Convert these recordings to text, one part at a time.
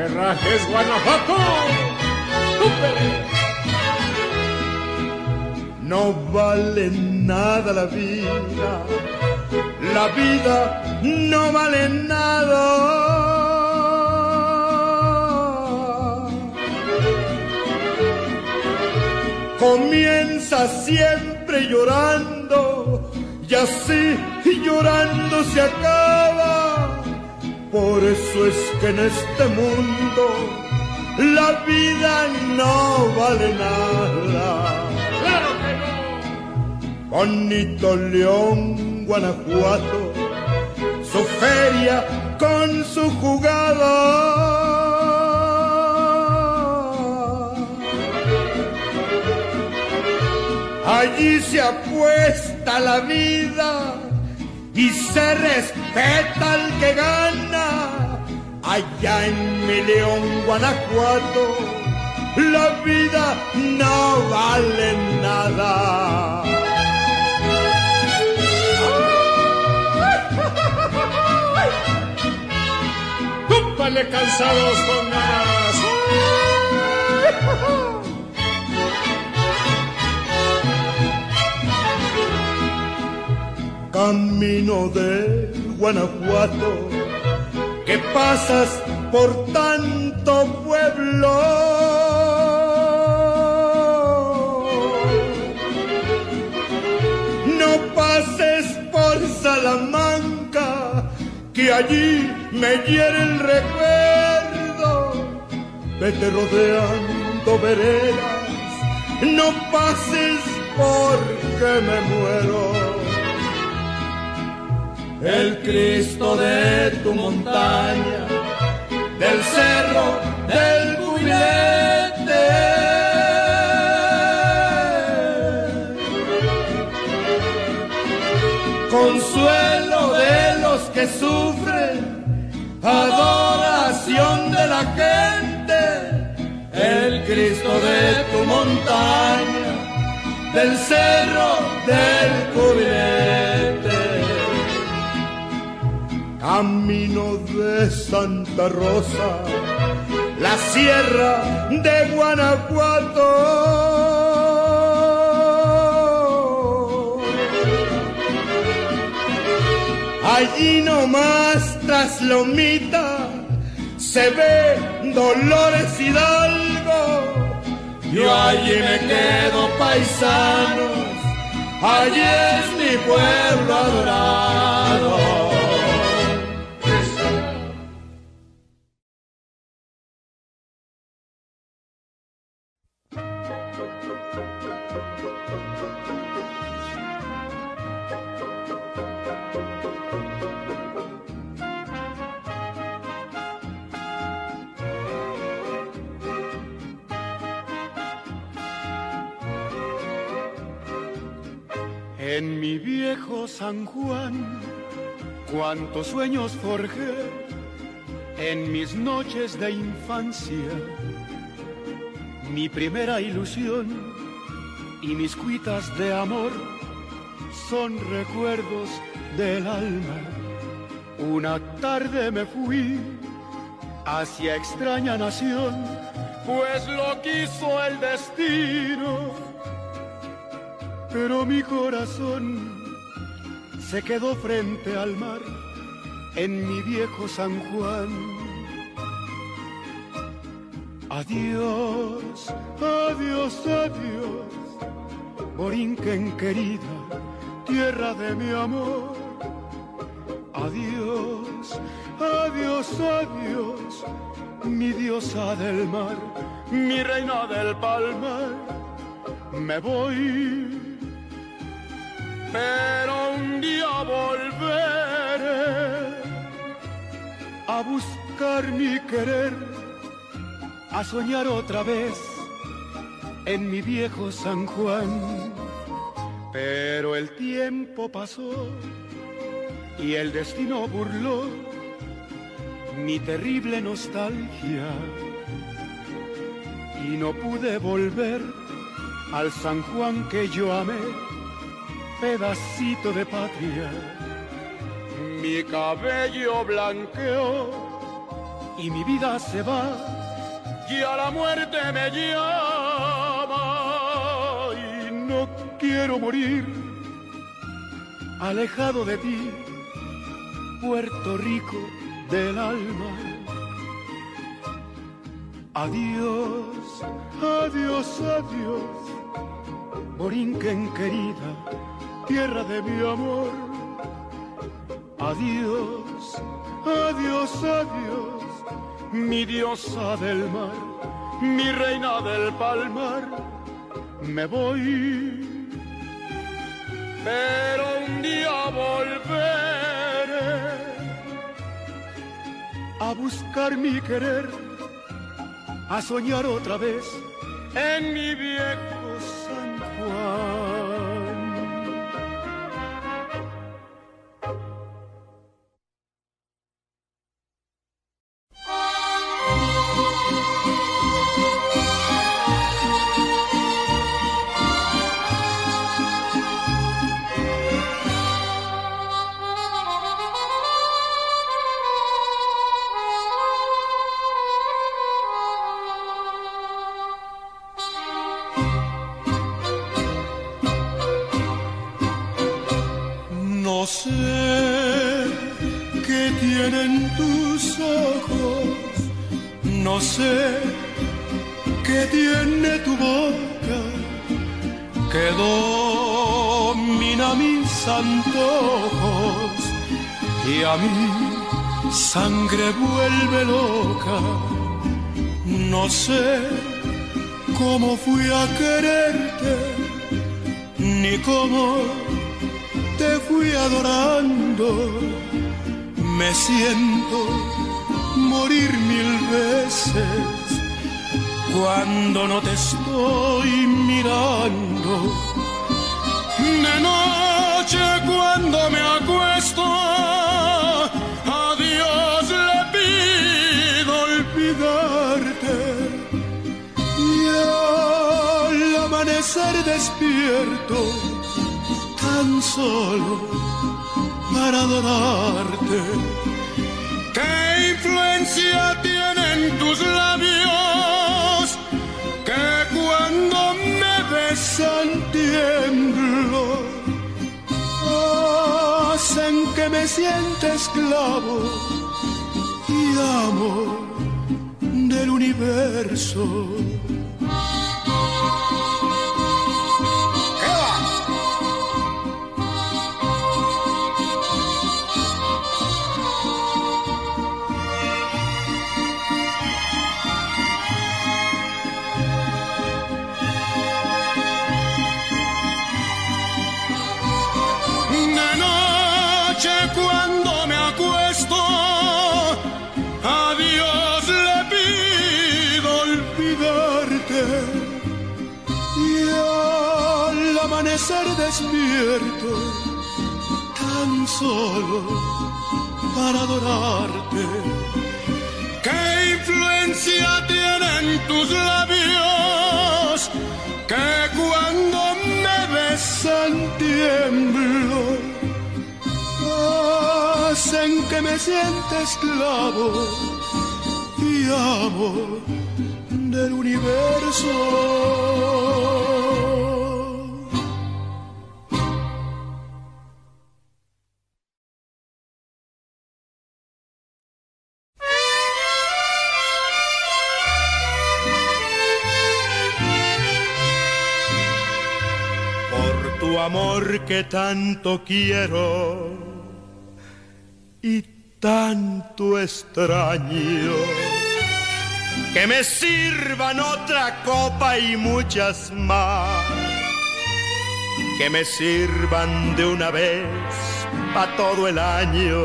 Herrajes Guanajuato. No vale nada la vida, la vida no vale nada. Comienza siempre llorando y así llorando se acaba. Por eso es que en este mundo la vida no vale nada. ¡Claro que no! Bonito León, Guanajuato, su feria con su jugada. Allí se apuesta la vida y se respeta al que gana. Allá en mi León, Guanajuato, la vida no vale nada. ¡Cúmpale cansados con Camino de Guanajuato, que pasas por tanto pueblo. No pases por Salamanca, que allí me hiere el recuerdo. Vete rodeando veredas, no pases porque me muero. El Cristo de tu montaña, del cerro del jubilete. Consuelo de los que sufren, adoración de la gente. El Cristo de tu montaña, del cerro del cubilete. Camino de Santa Rosa, la sierra de Guanajuato. Allí nomás tras Lomita se ve Dolores Hidalgo. Yo allí me quedo paisanos, allí es mi pueblo adorado. En mi viejo San Juan, cuántos sueños forjé en mis noches de infancia. Mi primera ilusión y mis cuitas de amor son recuerdos del alma. Una tarde me fui hacia extraña nación, pues lo quiso el destino pero mi corazón se quedó frente al mar en mi viejo San Juan. Adiós, adiós, adiós, Borinquen querida, tierra de mi amor. Adiós, adiós, adiós, mi diosa del mar, mi reina del palmar. Me voy pero un día volveré a buscar mi querer, a soñar otra vez en mi viejo San Juan. Pero el tiempo pasó y el destino burló mi terrible nostalgia y no pude volver al San Juan que yo amé pedacito de patria. Mi cabello blanqueó y mi vida se va y a la muerte me llama y no quiero morir alejado de ti, Puerto Rico del alma. Adiós, adiós, adiós, Borinquen querida, tierra de mi amor. Adiós, adiós, adiós, mi diosa del mar, mi reina del palmar. Me voy, pero un día volveré a buscar mi querer, a soñar otra vez en mi viejo San Juan. Sé qué tiene tu boca, que domina mis antojos y a mi sangre vuelve loca. No sé cómo fui a quererte, ni cómo te fui adorando, me siento morir mil veces cuando no te estoy mirando. De noche cuando me acuesto, a Dios le pido olvidarte y al amanecer despierto tan solo para adorarte. ¿Qué influencia tienen tus labios que cuando me besan tiemblo? Hacen que me sienta esclavo y amo del universo. Despierto tan solo para adorarte. ¿Qué influencia tienen tus labios que cuando me besan tiemblo? Hacen que me sienta esclavo y amo del universo. Que tanto quiero y tanto extraño. Que me sirvan otra copa y muchas más. Que me sirvan de una vez pa' todo el año.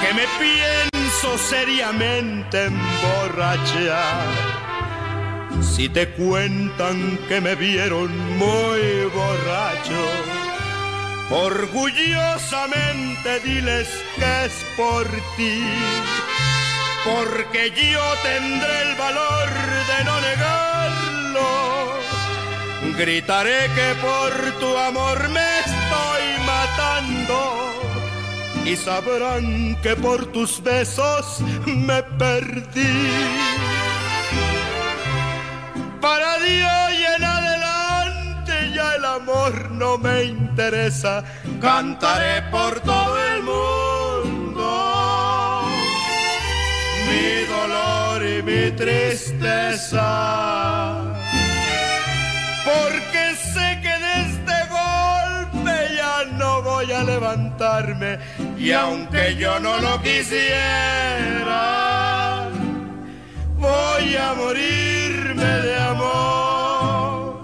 Que me pienso seriamente emborrachar si te cuentan que me vieron muy borracho, orgullosamente diles que es por ti, porque yo tendré el valor de no negarlo. Gritaré que por tu amor me estoy matando, y sabrán que por tus besos me perdí. Para Dios y en adelante ya el amor no me interesa, cantaré por todo el mundo. Mi dolor y mi tristeza. Porque sé que de este golpe ya no voy a levantarme. Y aunque yo no lo quisiera, voy a morirme de amor.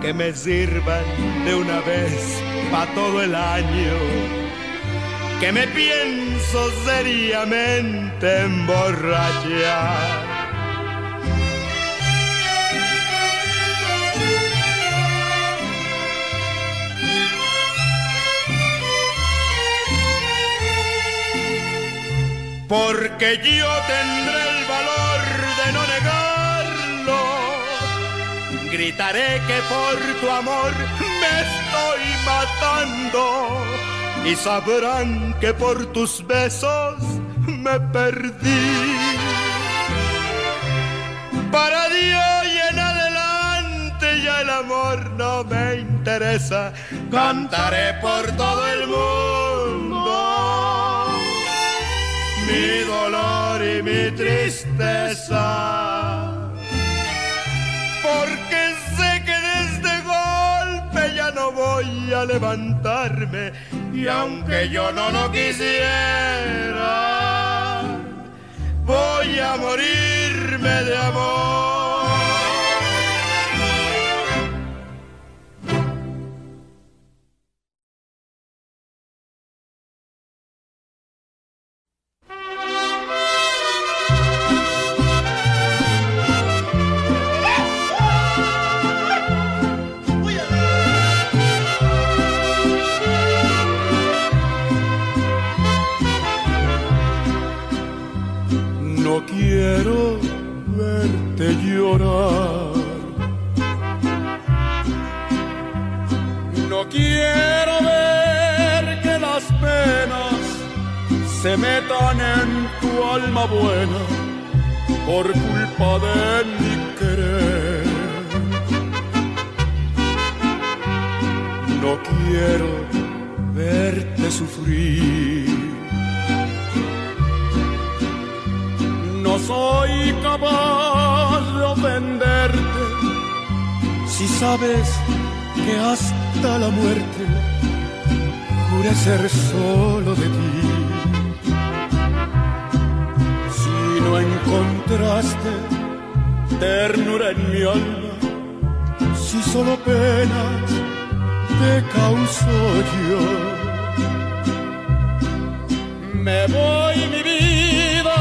Que me sirvan de una vez pa' todo el año. Que me pienso seriamente emborrachar. Porque yo tendré el valor de no negarlo. Gritaré que por tu amor me estoy matando. Y sabrán que por tus besos me perdí. Para Dios y en adelante ya el amor no me interesa. Cantaré por todo el mundo mi dolor y mi tristeza. Porque sé que de este golpe ya no voy a levantarme y aunque yo no lo quisiera, voy a morirme de amor. Se metan en tu alma buena por culpa de mi querer. No quiero verte sufrir. No soy capaz de ofenderte si sabes que hasta la muerte juré ser solo de ti. No encontraste ternura en mi alma, si solo penas te causo yo. Me voy mi vida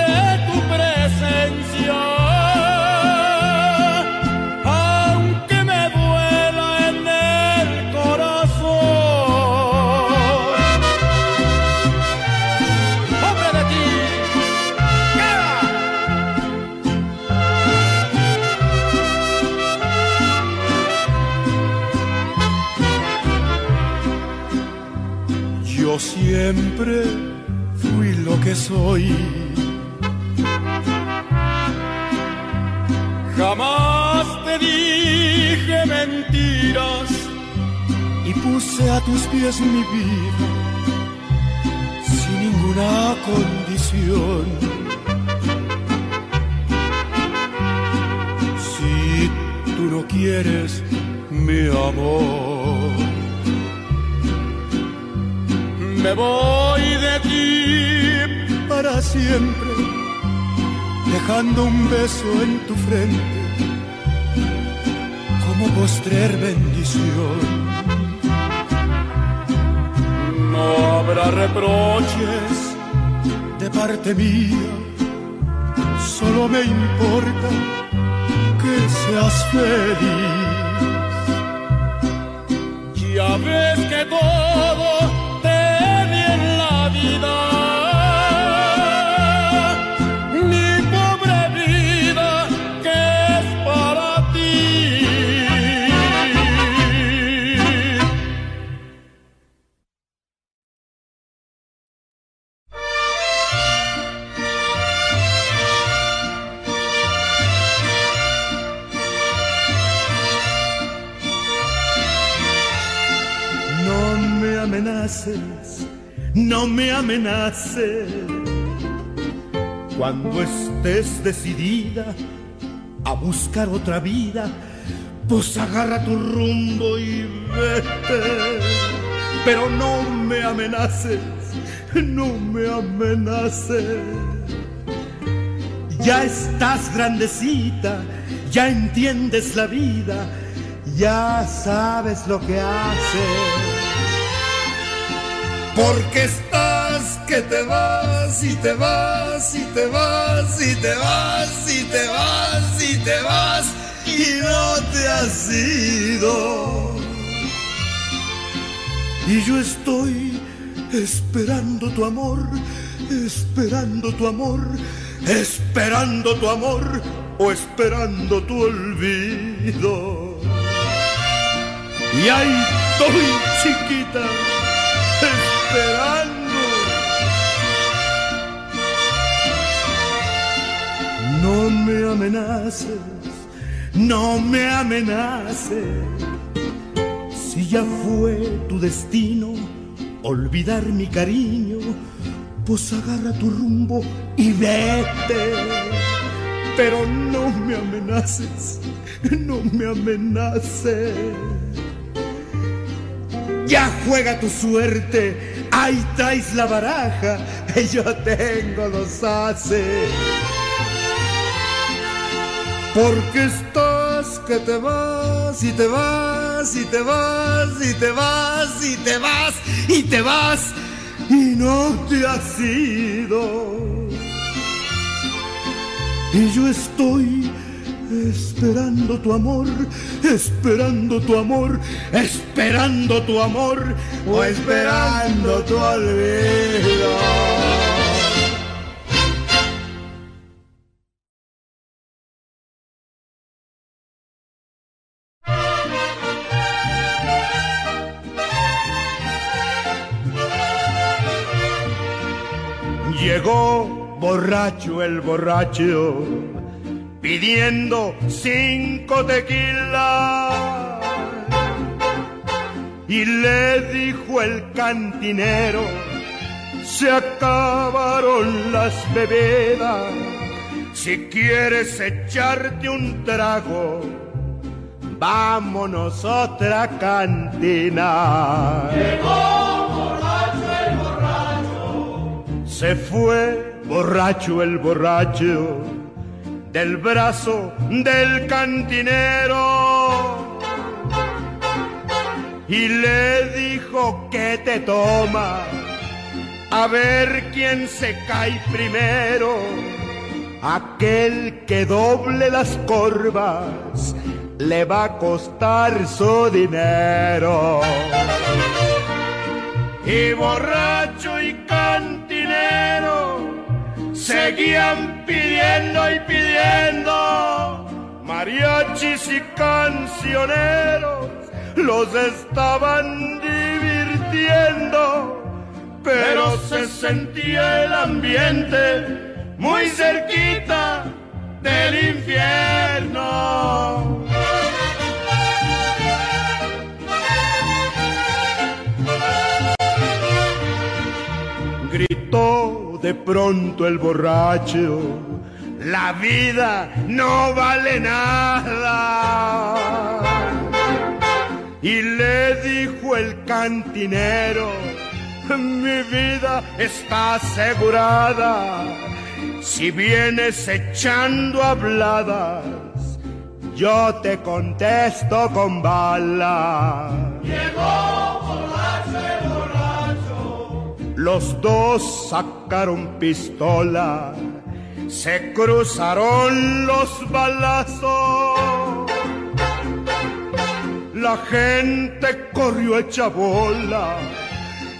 de tu presencia, Siempre fui lo que soy. Jamás te dije mentiras y puse a tus pies mi vida sin ninguna condición. Si tú no quieres mi amor, me voy de ti para siempre, dejando un beso en tu frente como postrer bendición. No habrá reproches de parte mía, solo me importa que seas feliz. Ya ves que todo estés decidida a buscar otra vida, pues agarra tu rumbo y vete. Pero no me amenaces, no me amenaces. Ya estás grandecita, ya entiendes la vida, ya sabes lo que haces. Porque estás que te vas y te vas y te vas y te vas y te vas y te vas y no te has ido. Y yo estoy esperando tu amor, esperando tu amor, esperando tu amor o esperando tu olvido. Y ahí estoy chiquita, No me amenaces, no me amenaces. Si ya fue tu destino olvidar mi cariño, pues agarra tu rumbo y vete. Pero no me amenaces, no me amenaces. Ya juega tu suerte, ahí traes la baraja, yo tengo los haces. Porque estás que te vas y te vas y te vas y te vas y te vas y te vas y no te has ido. Y yo estoy esperando tu amor, esperando tu amor, esperando tu amor o esperando tu olvido. Borracho el borracho pidiendo cinco tequilas y le dijo el cantinero se acabaron las bebidas. Si quieres echarte un trago vámonos a otra cantina. Se fue borracho el borracho del brazo del cantinero y le dijo que te toma a ver quién se cae primero. Aquel que doble las corvas le va a costar su dinero. Y borracho y cantinero seguían pidiendo y pidiendo mariachis y cancioneros. Los estaban divirtiendo pero se sentía el ambiente muy cerquita del infierno. Gritó de pronto el borracho, la vida no vale nada. Y le dijo el cantinero, mi vida está asegurada. Si vienes echando habladas, yo te contesto con bala. Los dos sacaron pistola, se cruzaron los balazos. La gente corrió hecha bola,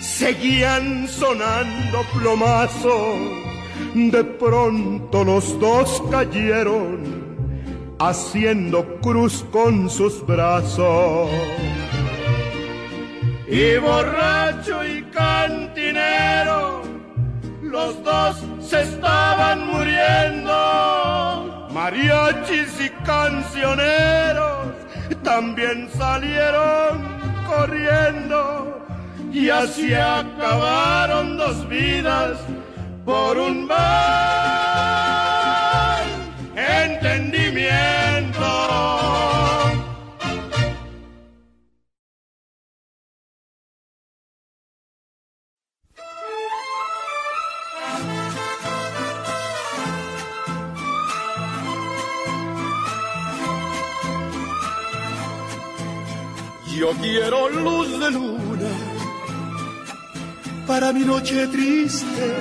seguían sonando plomazos. De pronto los dos cayeron, haciendo cruz con sus brazos. Y borracho y cantinero, los dos se estaban muriendo. Mariachis y cancioneros también salieron corriendo. y así acabaron dos vidas por un mal entendimiento. Yo quiero luz de luna para mi noche triste,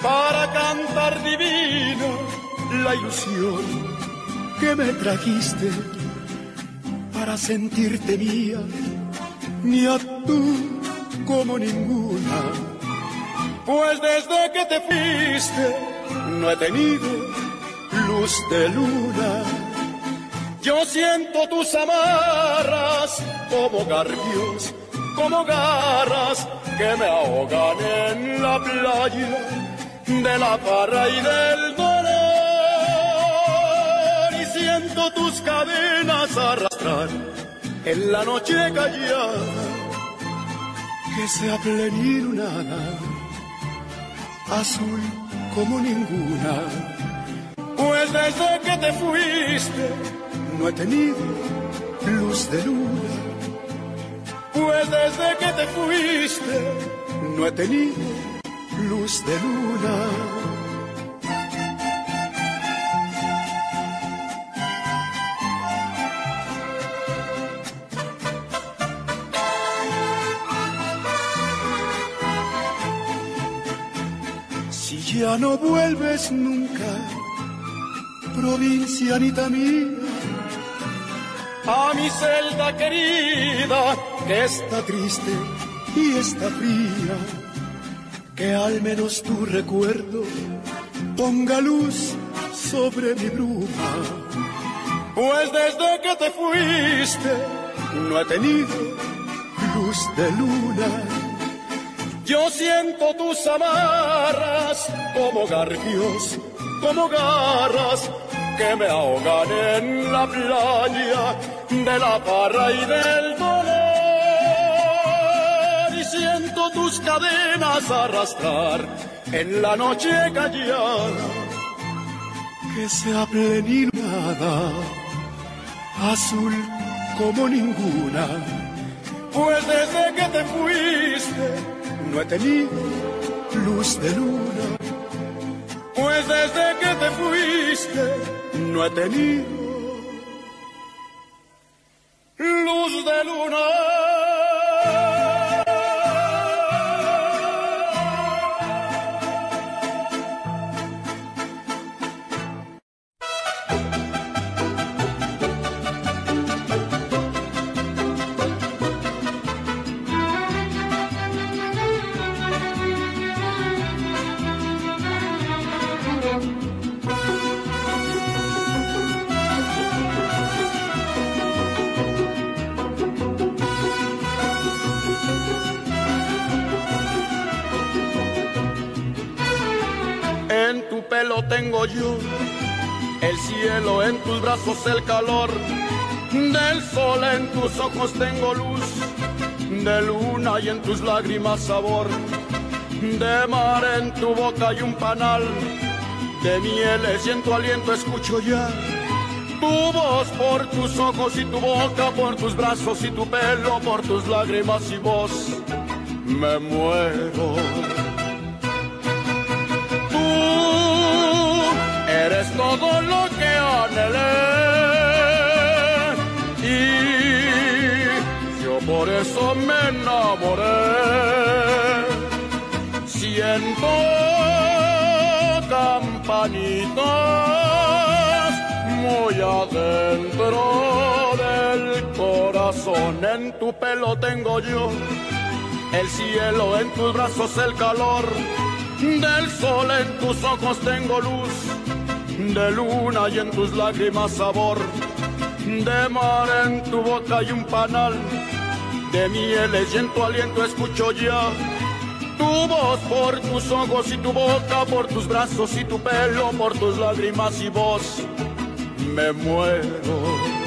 para cantar divino la ilusión que me trajiste, para sentirte mía, a tú como ninguna. Pues desde que te fuiste no he tenido luz de luna yo siento tus amarras como garfios, como garras que me ahogan en la playa de la parra y del dolor. Y siento tus cadenas arrastrar en la noche callada que sea plenilunada, azul como ninguna. Pues desde que te fuiste, no he tenido luz de luna. Pues desde que te fuiste no he tenido luz de luna. Si ya no vuelves nunca, provincianita mía, a mi celda querida, que está triste y está fría, que al menos tu recuerdo ponga luz sobre mi bruma. Pues desde que te fuiste no he tenido luz de luna. Yo siento tus amarras como garfios, como garras que me ahogan en la playa de la parra y del dolor. Y siento tus cadenas arrastrar en la noche callada, que sea plenilunada, azul como ninguna. Pues desde que te fuiste no he tenido luz de luna. Pues desde que te fuiste no he tenido luz de luna. Tus brazos, el calor del sol en tus ojos tengo luz, de luna y en tus lágrimas sabor, de mar en tu boca y un panal, de mieles y en tu aliento escucho ya. Tu voz por tus ojos y tu boca, por tus brazos y tu pelo, por tus lágrimas y voz, me muero eso me enamoré. Siento campanitas muy adentro del corazón. En tu pelo tengo yo el cielo, en tus brazos el calor. Del sol en tus ojos tengo luz de luna y en tus lágrimas sabor, de mar en tu boca y un panal, de mieles y en tu aliento escucho ya. Tu voz por tus ojos y tu boca, por tus brazos y tu pelo, por tus lágrimas y voz, me muero.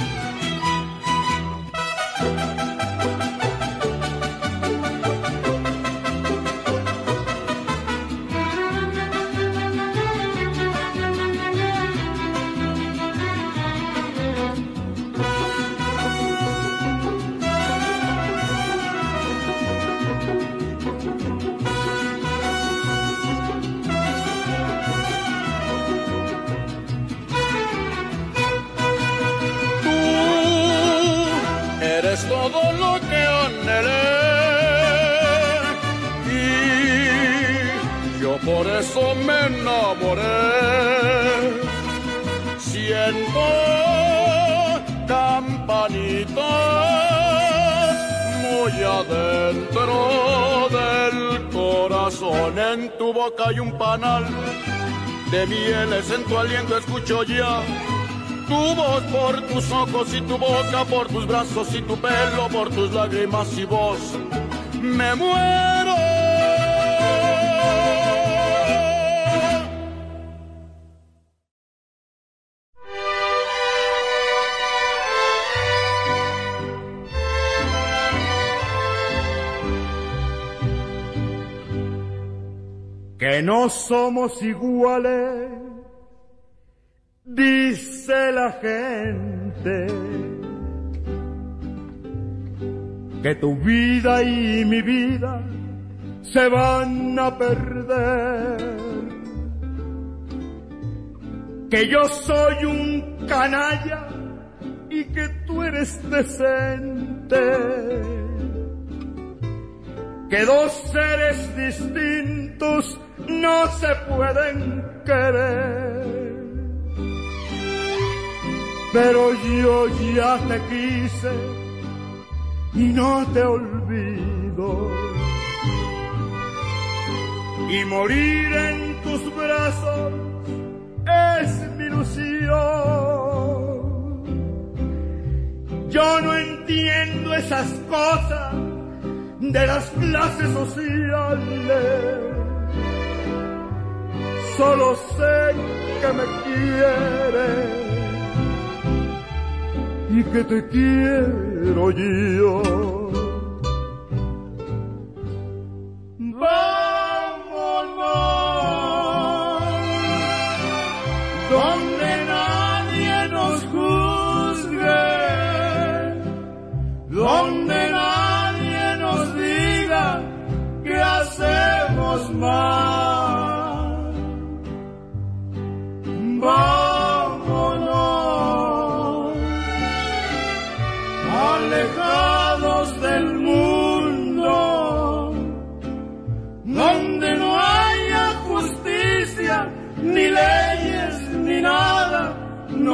Mieles, en tu aliento escucho ya tu voz por tus ojos y tu boca, por tus brazos y tu pelo, por tus lágrimas y voz. Me muero. Que no somos iguales dice la gente que tu vida y mi vida se van a perder. Que yo soy un canalla y que tú eres decente. Que dos seres distintos no se pueden querer pero yo ya te quise y no te olvido. Y morir en tus brazos es mi ilusión. Yo no entiendo esas cosas de las clases sociales. Solo sé que me quieres y que te quiero yo.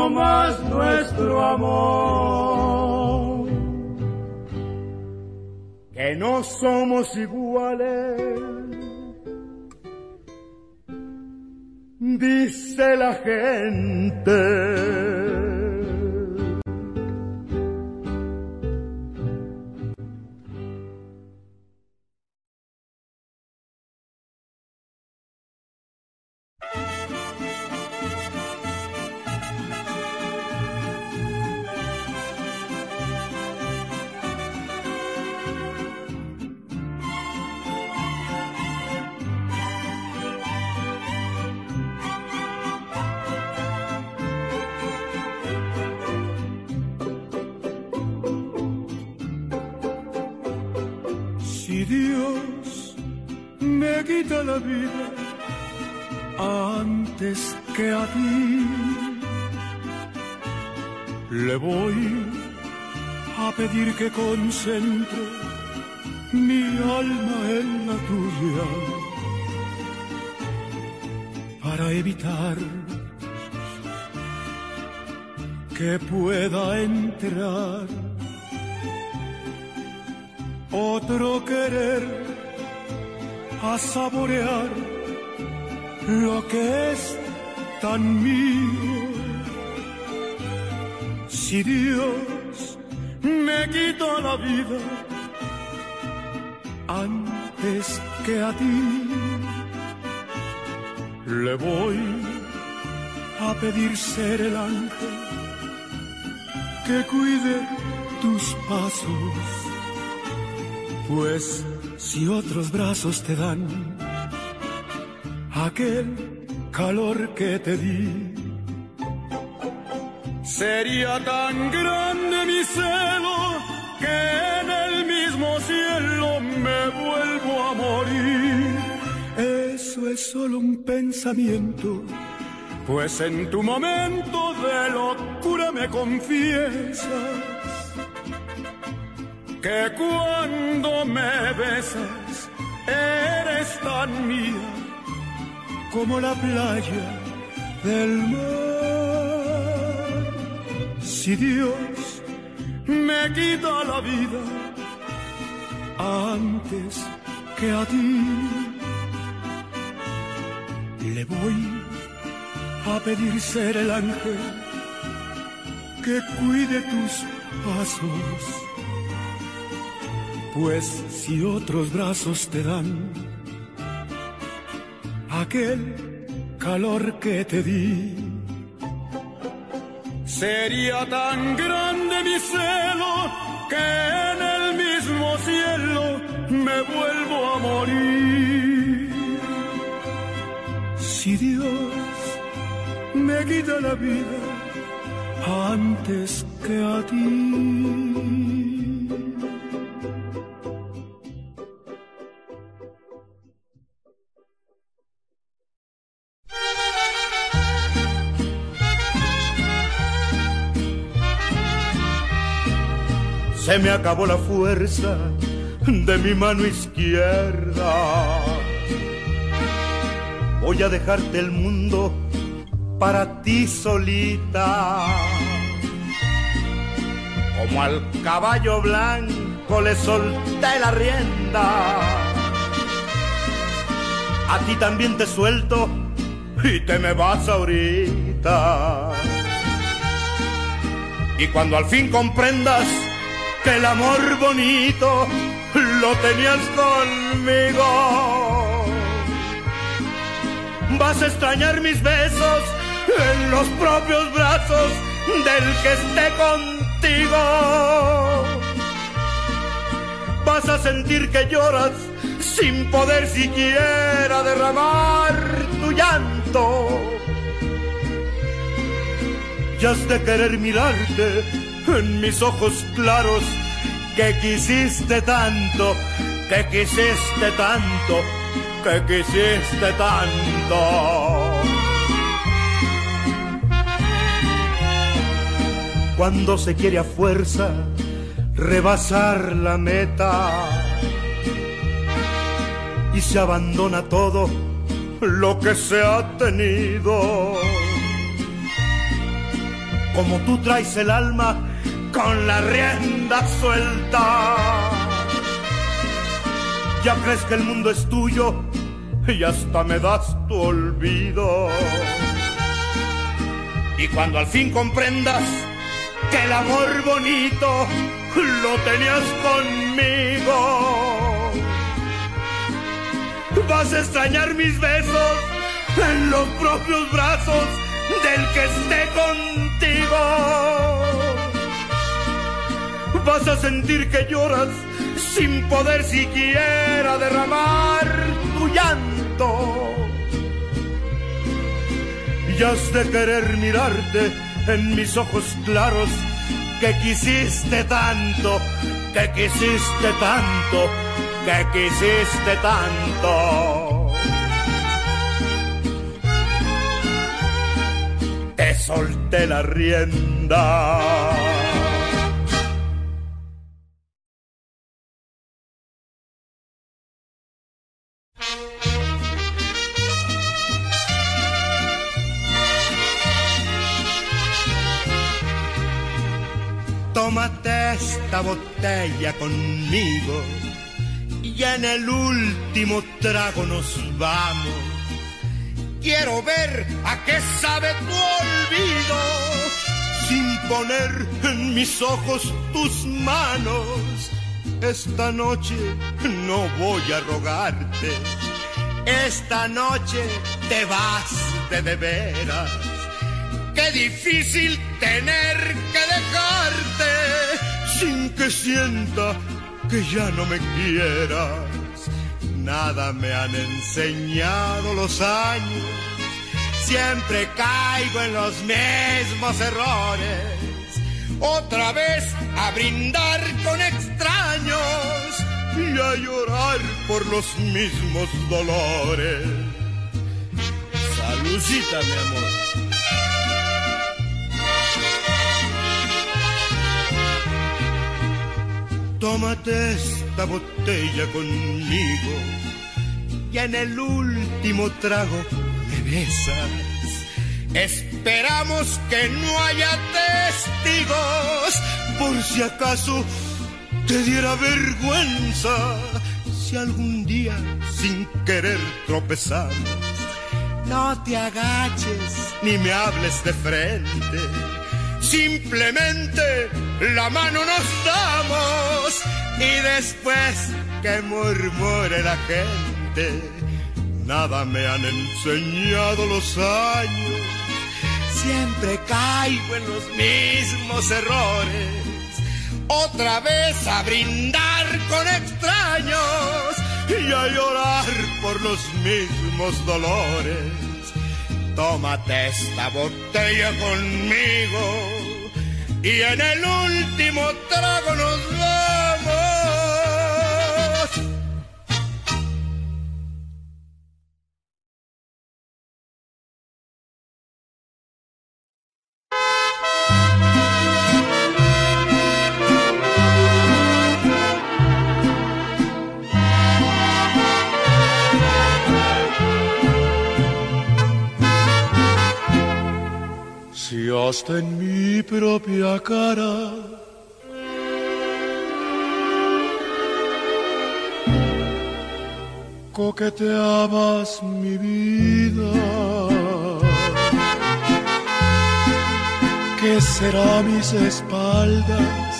Más nuestro amor. Que no somos iguales, dice la gente que concentre mi alma en la tuya para evitar que pueda entrar otro querer a saborear lo que es tan mío. Si Dios me quito la vida antes que a ti. Le voy a pedir ser el ángel que cuide tus pasos, pues si otros brazos te dan aquel calor que te di, Sería tan grande mi celo que en el mismo cielo me vuelvo a morir. Eso es solo un pensamiento, pues en tu momento de locura me confiesas que cuando me besas eres tan mía como la playa del mar. Si Dios me quita la vida antes que a ti, le voy a pedir ser el ángel que cuide tus pasos. Pues si otros brazos te dan aquel calor que te di, sería tan grande mi celo que en el mismo cielo me vuelvo a morir. Si Dios me quita la vida antes que a ti. Se me acabó la fuerza de mi mano izquierda. Voy a dejarte el mundo para ti solita. Como al caballo blanco le solté la rienda. A ti también te suelto y te me vas ahorita. Y cuando al fin comprendas que el amor bonito lo tenías conmigo, vas a extrañar mis besos en los propios brazos del que esté contigo. Vas a sentir que lloras sin poder siquiera derramar tu llanto. Y has de querer mirarte en mis ojos claros que quisiste tanto, que quisiste tanto, que quisiste tanto. cuando se quiere a fuerza rebasar la meta y se abandona todo lo que se ha tenido. Como tú traes el alma con la rienda suelta, ya crees que el mundo es tuyo y hasta me das tu olvido. Y cuando al fin comprendas que el amor bonito lo tenías conmigo. Vas a extrañar mis besos en los propios brazos del que esté contigo. Vas a sentir que lloras sin poder siquiera derramar tu llanto. Y has de querer mirarte en mis ojos claros que quisiste tanto, que quisiste tanto, que quisiste tanto. Te solté la rienda. Esta botella conmigo. Y en el último trago nos vamos. Quiero ver a qué sabe tu olvido. Sin poner en mis ojos tus manos. Esta noche no voy a rogarte, esta noche te vas de veras. Qué difícil tener que dejarte sin que sienta que ya no me quieras. Nada me han enseñado los años, siempre caigo en los mismos errores. Otra vez a brindar con extraños y a llorar por los mismos dolores. Saludcita, mi amor. Tómate esta botella conmigo y en el último trago me besas. Esperamos que no haya testigos por si acaso te diera vergüenza si algún día sin querer tropezamos. No te agaches ni me hables de frente. Simplemente la mano nos damos y después que murmure la gente. Nada me han enseñado los años. Siempre caigo en los mismos errores otra vez a brindar con extraños y a llorar por los mismos dolores. Tómate esta botella conmigo y en el último trago nos vamos. Hasta en mi propia cara. Coqueteabas mi vida. ¿Qué será mis espaldas?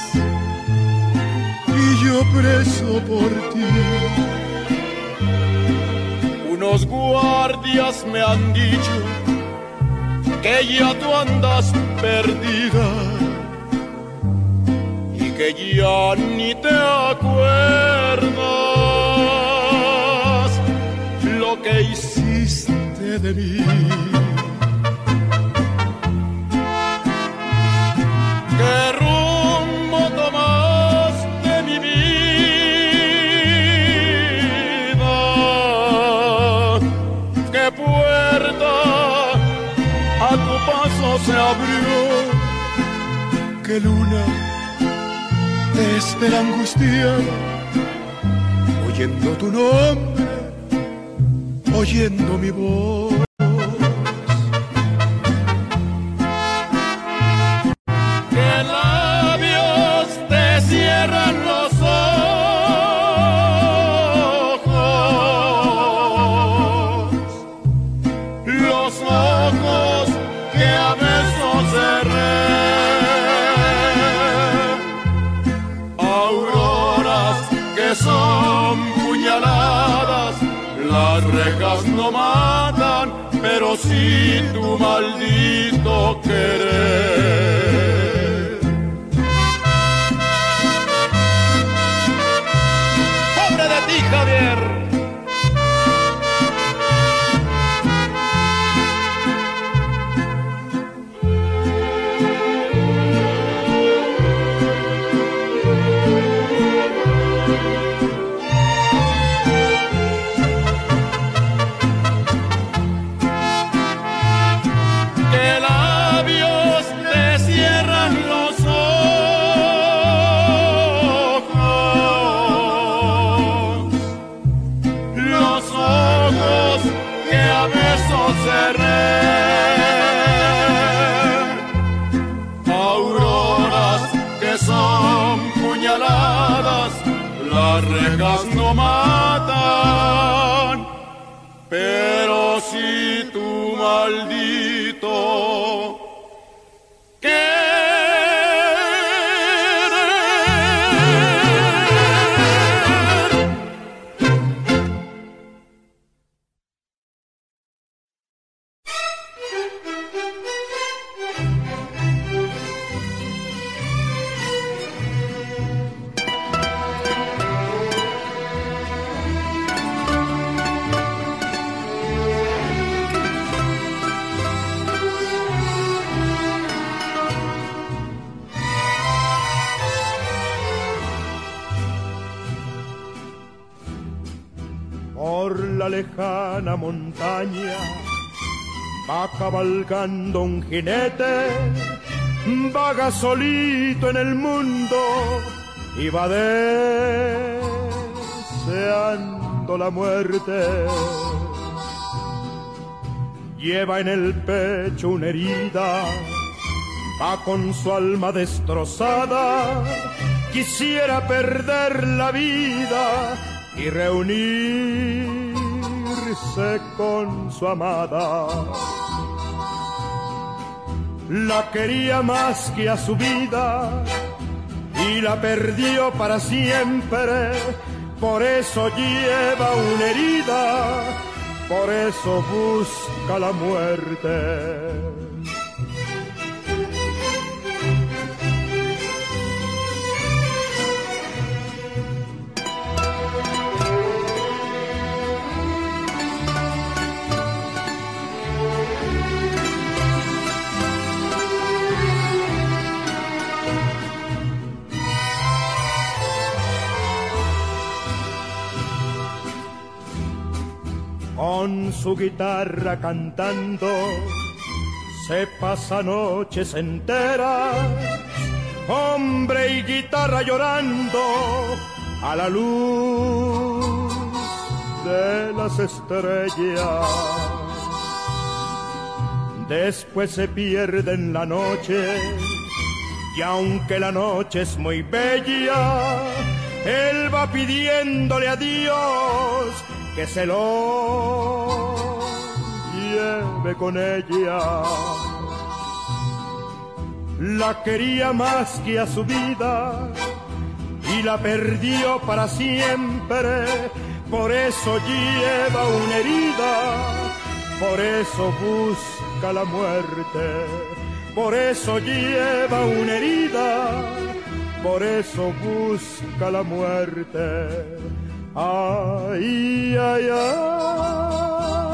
Y yo preso por ti. Unos guardias me han dicho que ya tú andas perdida y que ya ni te acuerdas lo que hiciste de mí. ¿Qué luna te espera angustiada? Oyendo tu nombre, oyendo mi voz. Tu un jinete, vaga solito en el mundo, y va deseando la muerte. Lleva en el pecho una herida, va con su alma destrozada, quisiera perder la vida y reunirse con su amada. La quería más que a su vida y la perdió para siempre. Por eso lleva una herida, por eso busca la muerte. Con su guitarra cantando, se pasa noches enteras, hombre y guitarra llorando a la luz de las estrellas. Después se pierde en la noche y aunque la noche es muy bella, él va pidiéndole a Dios que se lo lleve con ella. La quería más que a su vida y la perdió para siempre. Por eso lleva una herida, por eso busca la muerte. Por eso lleva una herida, por eso busca la muerte Ay, ay, ay.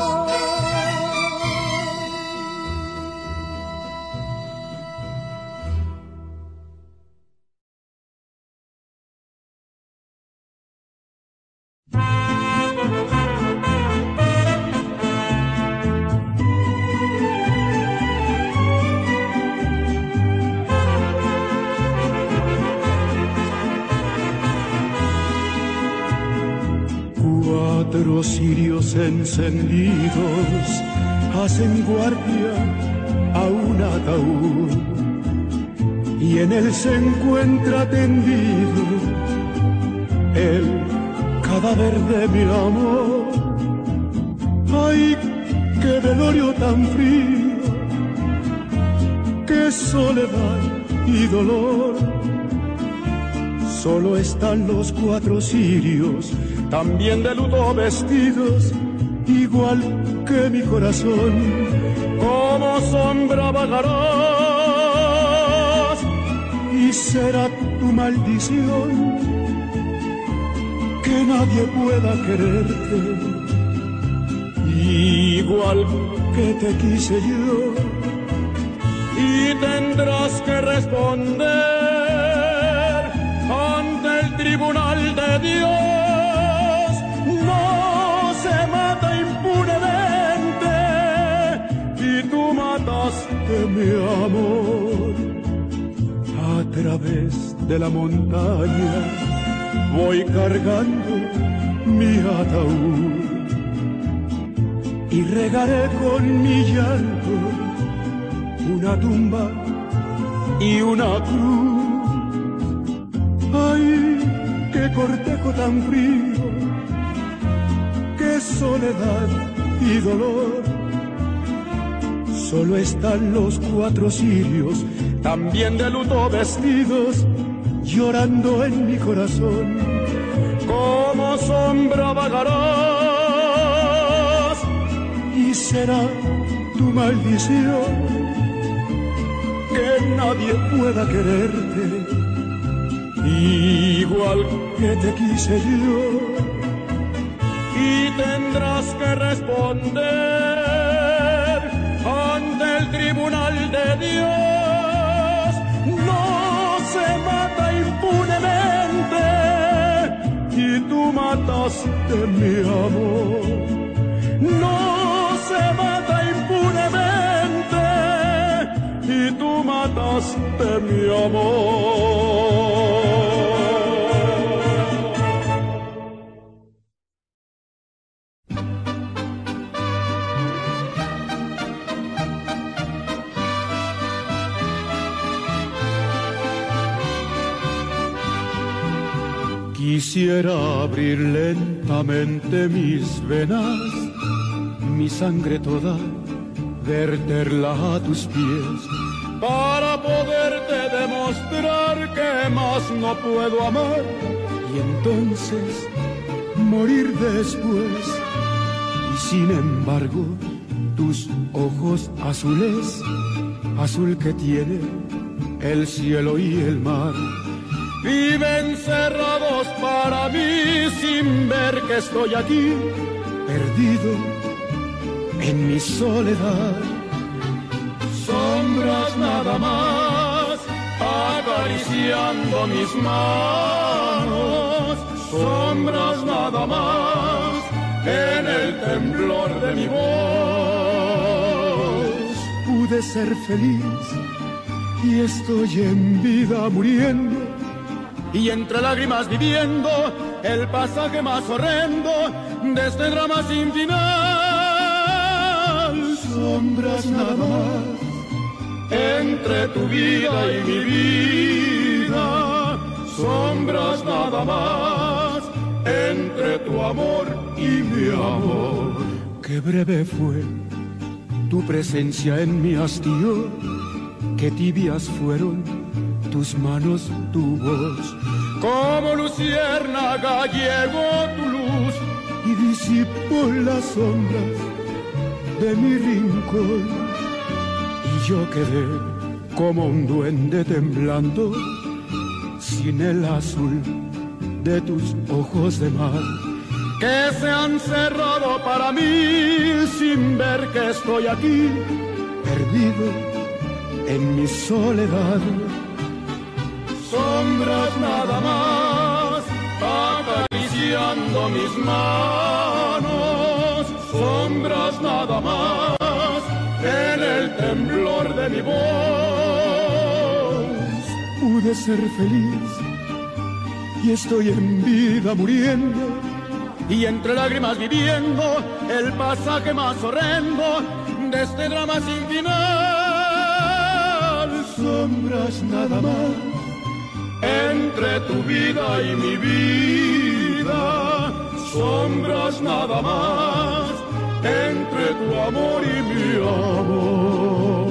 Encendidos hacen guardia a un ataúd y en él se encuentra tendido el cadáver de mi amor. Ay, qué velorio tan frío, qué soledad y dolor. Solo están los cuatro cirios también de luto vestidos, igual que mi corazón, como sombra vagarás y será tu maldición que nadie pueda quererte, igual que te quise yo, y tendrás que responder ante el tribunal de Dios mi amor. A través de la montaña voy cargando mi ataúd y regaré con mi llanto una tumba y una cruz. Ay, qué cortejo tan frío, qué soledad y dolor Solo están los cuatro cirios, también de luto vestidos, llorando en mi corazón. Como sombra vagarás y será tu maldición que nadie pueda quererte igual que te quise yo y tendrás que responder de Dios no se mata impunemente y tú mataste mi amor. No se mata impunemente y tú mataste mi amor. Abrir lentamente mis venas, mi sangre toda, verterla a tus pies, para poderte demostrar que más no puedo amar y entonces morir después. Y sin embargo, tus ojos azules, azul que tiene el cielo y el mar, viven cerrados para mí sin ver que estoy aquí, perdido en mi soledad. Sombras nada más, acariciando mis manos, sombras nada más, en el temblor de mi voz. Pude ser feliz y estoy en vida muriendo y entre lágrimas viviendo el pasaje más horrendo de este drama sin final. Sombras nada más entre tu vida y mi vida. Sombras nada más entre tu amor y mi amor. Qué breve fue tu presencia en mi hastío, qué tibias fueron tus manos, tu voz. Como luciérnaga llegó tu luz y disipó las sombras de mi rincón. Y yo quedé como un duende temblando sin el azul de tus ojos de mar que se han cerrado para mí sin ver que estoy aquí perdido en mi soledad sombras nada más, acariciando mis manos, sombras nada más, en el temblor de mi voz. Pude ser feliz y estoy en vida muriendo. Y entre lágrimas viviendo el pasaje más horrendo de este drama sin final. Sombras nada más entre tu vida y mi vida, sombras nada más, entre tu amor y mi amor.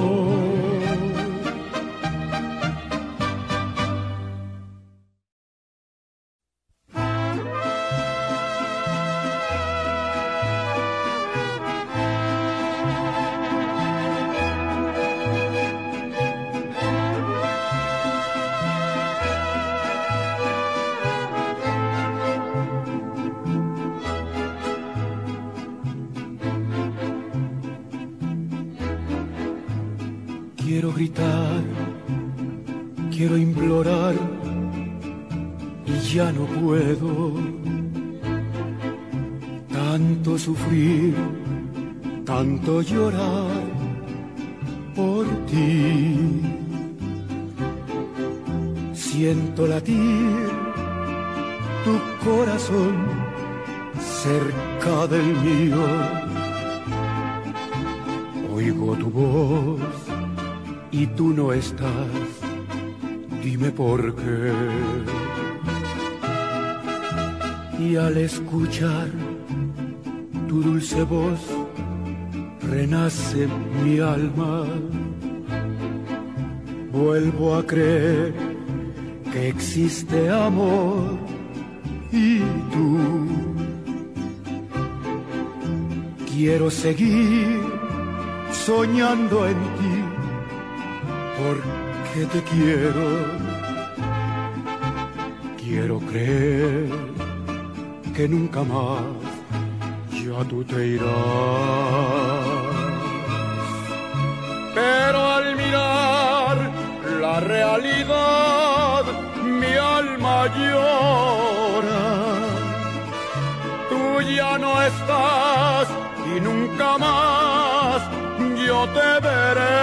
En ti porque te quiero. Quiero creer que nunca más ya tú te irás. Pero al mirar la realidad, mi alma llora. Tú ya no estás y nunca más te veré.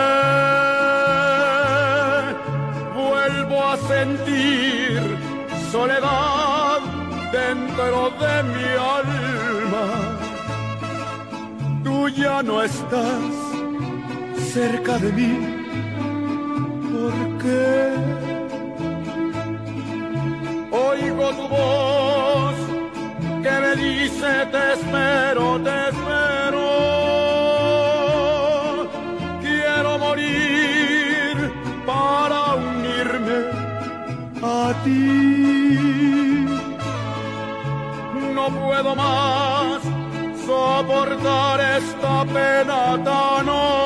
Vuelvo a sentir soledad dentro de mi alma. Tú ya no estás cerca de mí. ¿Por qué? Oigo tu voz dice te espero, te espero. Soportar esta pena tan honda.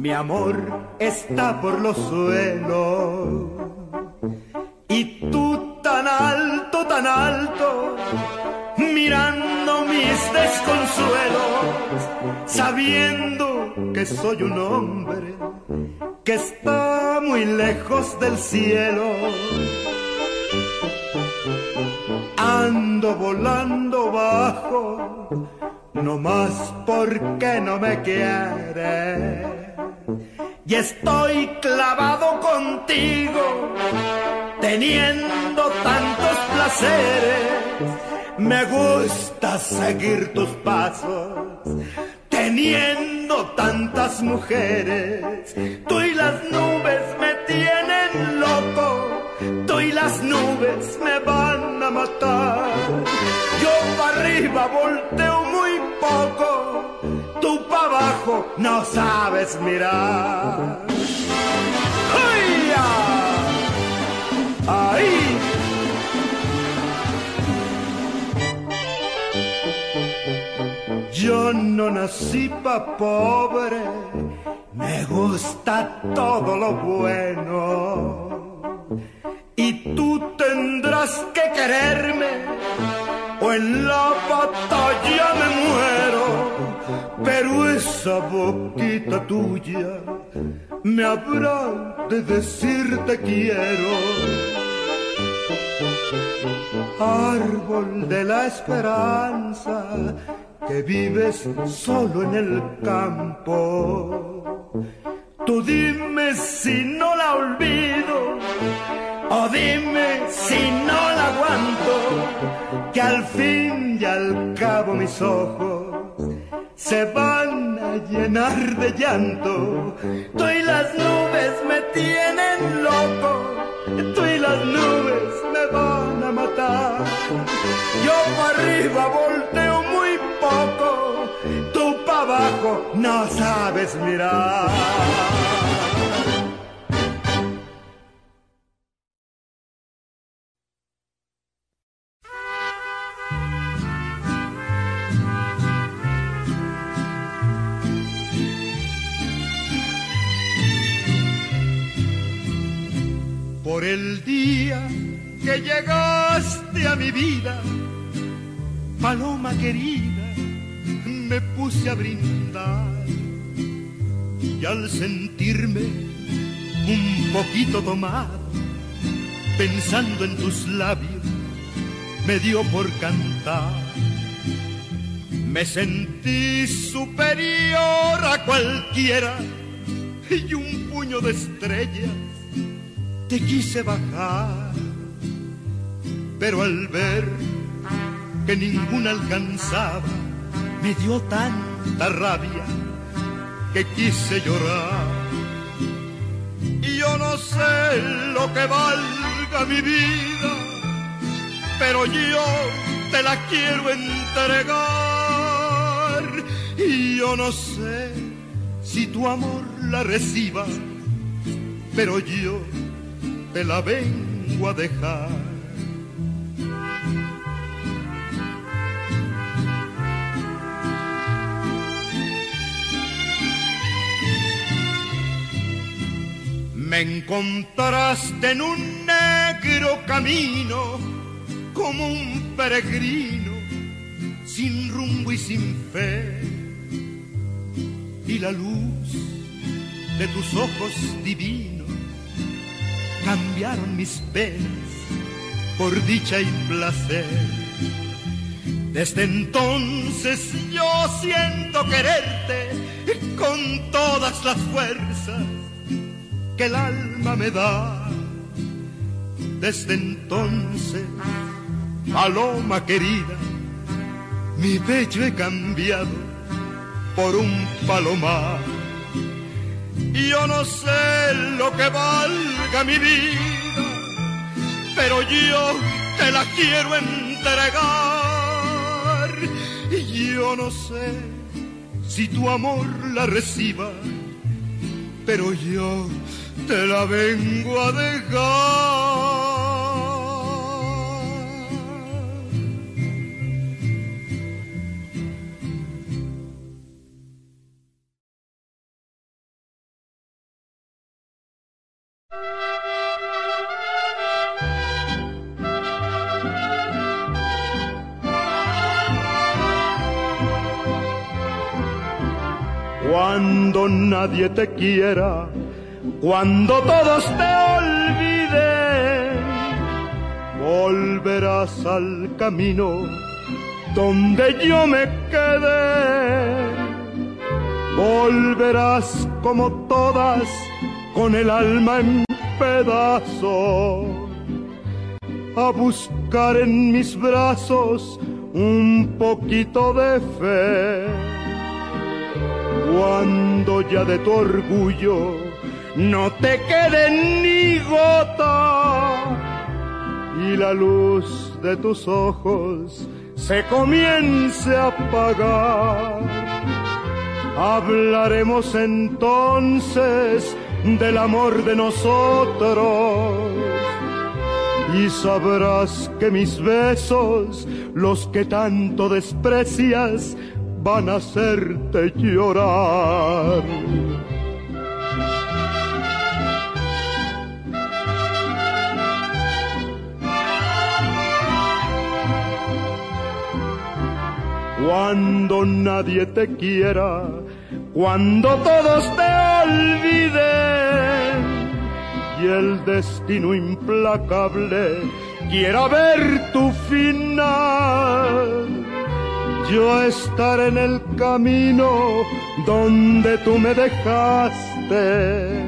Mi amor está por los suelos. Y tú tan alto, tan alto, mirando mis desconsuelos, sabiendo que soy un hombre que está muy lejos del cielo. Ando volando bajo, no más porque no me quiere. Y estoy clavado contigo, teniendo tantos placeres. Me gusta seguir tus pasos, teniendo tantas mujeres. Tú y las nubes me tienen loco, tú y las nubes me van a matar. Yo para arriba volteo muy poco, tú para abajo no sabes mirar. ¡Ay! ¡Ahí! Yo no nací pa' pobre, me gusta todo lo bueno. Y tú tendrás que quererme, o en la batalla me muero. Pero esa boquita tuya me habrá de decir te quiero. Árbol de la esperanza que vives solo en el campo. Tú dime si no la olvido, o dime si no la aguanto, que al fin y al cabo mis ojos se van a llenar de llanto. Tú y las nubes me tienen loco, tú y las nubes me van a matar. Yo para arriba volteo muy poco, tú para abajo no sabes mirar. Por el día que llegaste a mi vida, paloma querida, me puse a brindar. Y al sentirme un poquito tomado, pensando en tus labios, me dio por cantar. Me sentí superior a cualquiera y un puño de estrellas te quise bajar, pero al ver que ninguna alcanzaba, me dio tanta rabia que quise llorar. Y yo no sé lo que valga mi vida, pero yo te la quiero entregar. Y yo no sé si tu amor la reciba, pero yo te la vengo a dejar. Me encontraste en un negro camino como un peregrino sin rumbo y sin fe. Y la luz de tus ojos divinos cambiaron mis penas por dicha y placer. Desde entonces yo siento quererte con todas las fuerzas que el alma me da. Desde entonces, paloma querida, mi pecho he cambiado por un palomar. Yo no sé lo que valga mi vida, pero yo te la quiero entregar. Yo no sé si tu amor la reciba, pero yo te la vengo a dejar. Nadie te quiera, cuando todos te olviden, volverás al camino donde yo me quedé. Volverás como todas con el alma en pedazos a buscar en mis brazos un poquito de fe. Cuando ya de tu orgullo no te quede ni gota y la luz de tus ojos se comience a apagar. Hablaremos entonces del amor de nosotros. Y sabrás que mis besos, los que tanto desprecias, van a hacerte llorar. Cuando nadie te quiera, cuando todos te olviden y el destino implacable quiera ver tu final. Yo estaré en el camino donde tú me dejaste,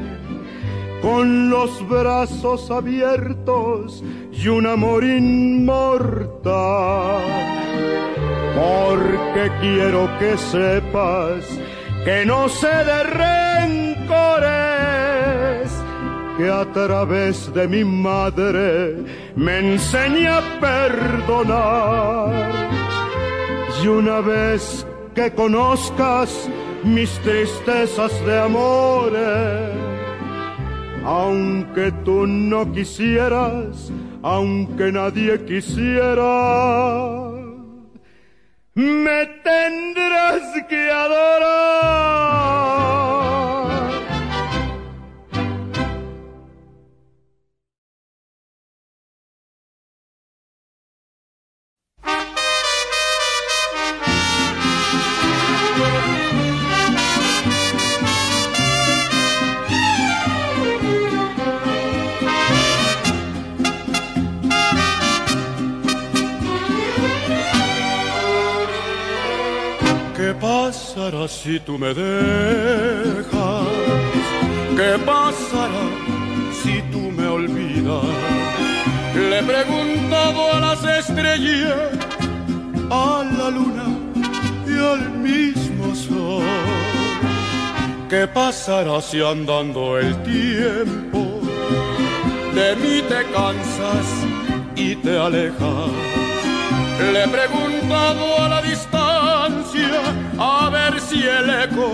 con los brazos abiertos y un amor inmortal. Porque quiero que sepas que no sé de rencores, que a través de mi madre me enseña a perdonar. Y una vez que conozcas mis tristezas de amores, aunque tú no quisieras, aunque nadie quisiera, me tendrás que adorar. Pasará si tú me dejas? ¿Qué pasará si tú me olvidas? Le he preguntado a las estrellas, a la luna y al mismo sol. ¿Qué pasará si andando el tiempo de mí te cansas y te alejas? Le he preguntado a la distancia a ver si el eco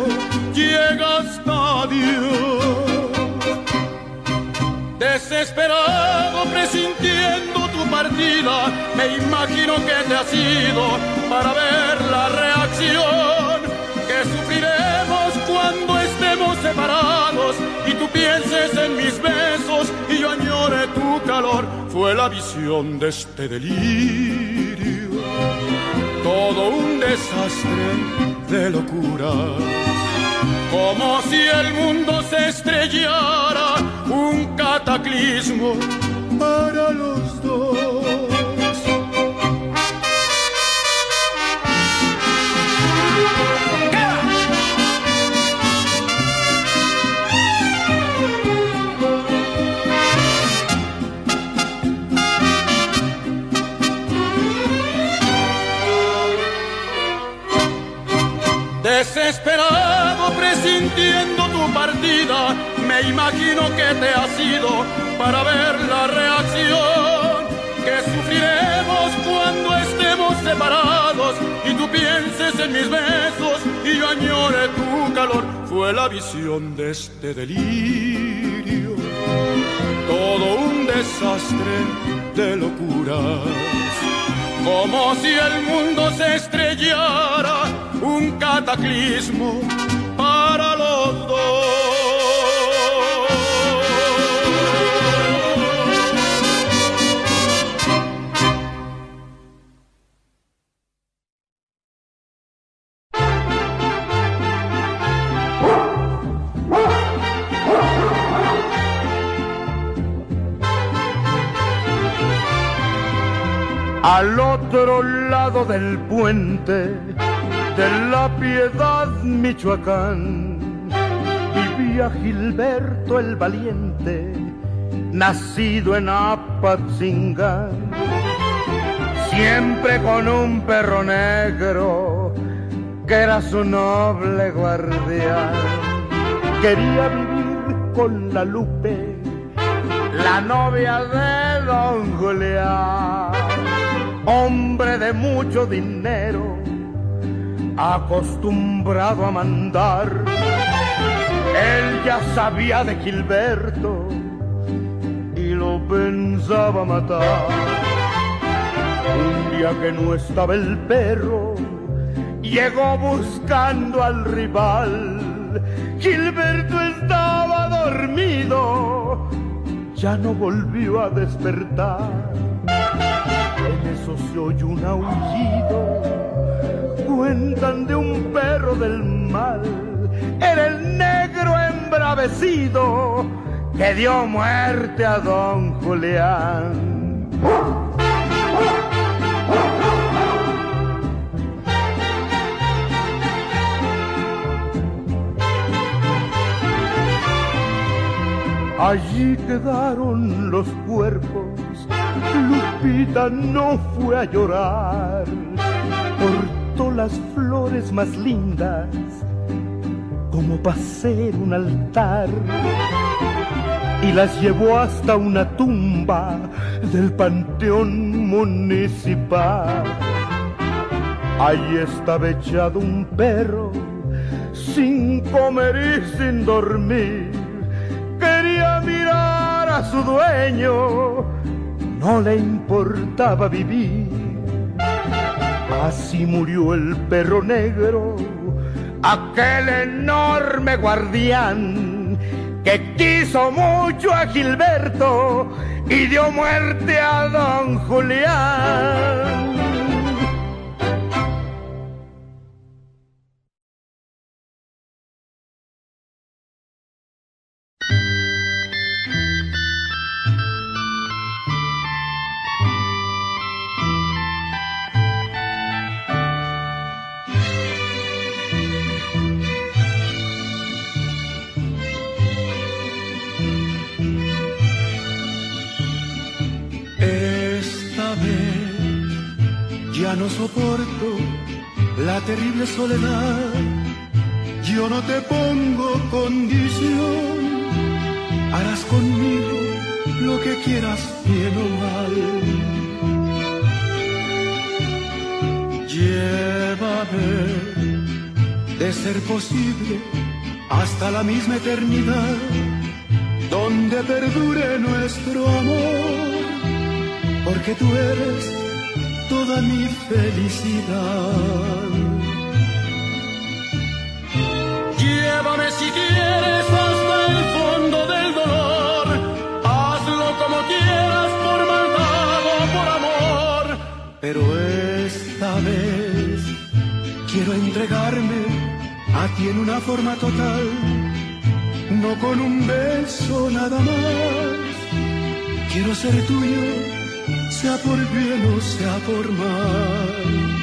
llega hasta Dios. Desesperado presintiendo tu partida, me imagino que te has ido para ver la reacción que sufriremos cuando estemos separados y tú pienses en mis besos y yo añore tu calor. Fue la visión de este delirio todo un desastre de locura. Como si el mundo se estrellara, un cataclismo para los dos. Desesperado presintiendo tu partida, me imagino que te ha sido para ver la reacción que sufriremos cuando estemos separados y tú pienses en mis besos y yo añore tu calor. Fue la visión de este delirio, todo un desastre de locuras, como si el mundo se estrellara un cataclismo para los dos. Al otro lado del puente de la Piedad, Michoacán, vivía Gilberto el Valiente, nacido en Apatzingán, siempre con un perro negro que era su noble guardián. Quería vivir con la Lupe, la novia de don Julián, hombre de mucho dinero acostumbrado a mandar. Él ya sabía de Gilberto y lo pensaba matar. Un día que no estaba el perro, llegó buscando al rival. Gilberto estaba dormido, ya no volvió a despertar. Eso se oyó un aullido cuentan de un perro del mal. Era el negro embravecido que dio muerte a don Julián. Allí quedaron los cuerpos, Lupita no fue a llorar las flores más lindas como para ser un altar y las llevó hasta una tumba del panteón municipal. Allí estaba echado un perro sin comer y sin dormir. Quería mirar a su dueño, no le importaba vivir Así murió el perro negro, aquel enorme guardián que quiso mucho a Gilberto y dio muerte a don Julián. Soporto la terrible soledad. Yo no te pongo condición, harás conmigo lo que quieras, bien o mal. Llévame, de ser posible, hasta la misma eternidad, donde perdure nuestro amor, porque tú eres toda mi felicidad. Llévame si quieres hasta el fondo del dolor, hazlo como quieras por maldad por amor, pero esta vez quiero entregarme a ti en una forma total, no con un beso nada más. Quiero ser tuyo, sea por bien o sea por mal.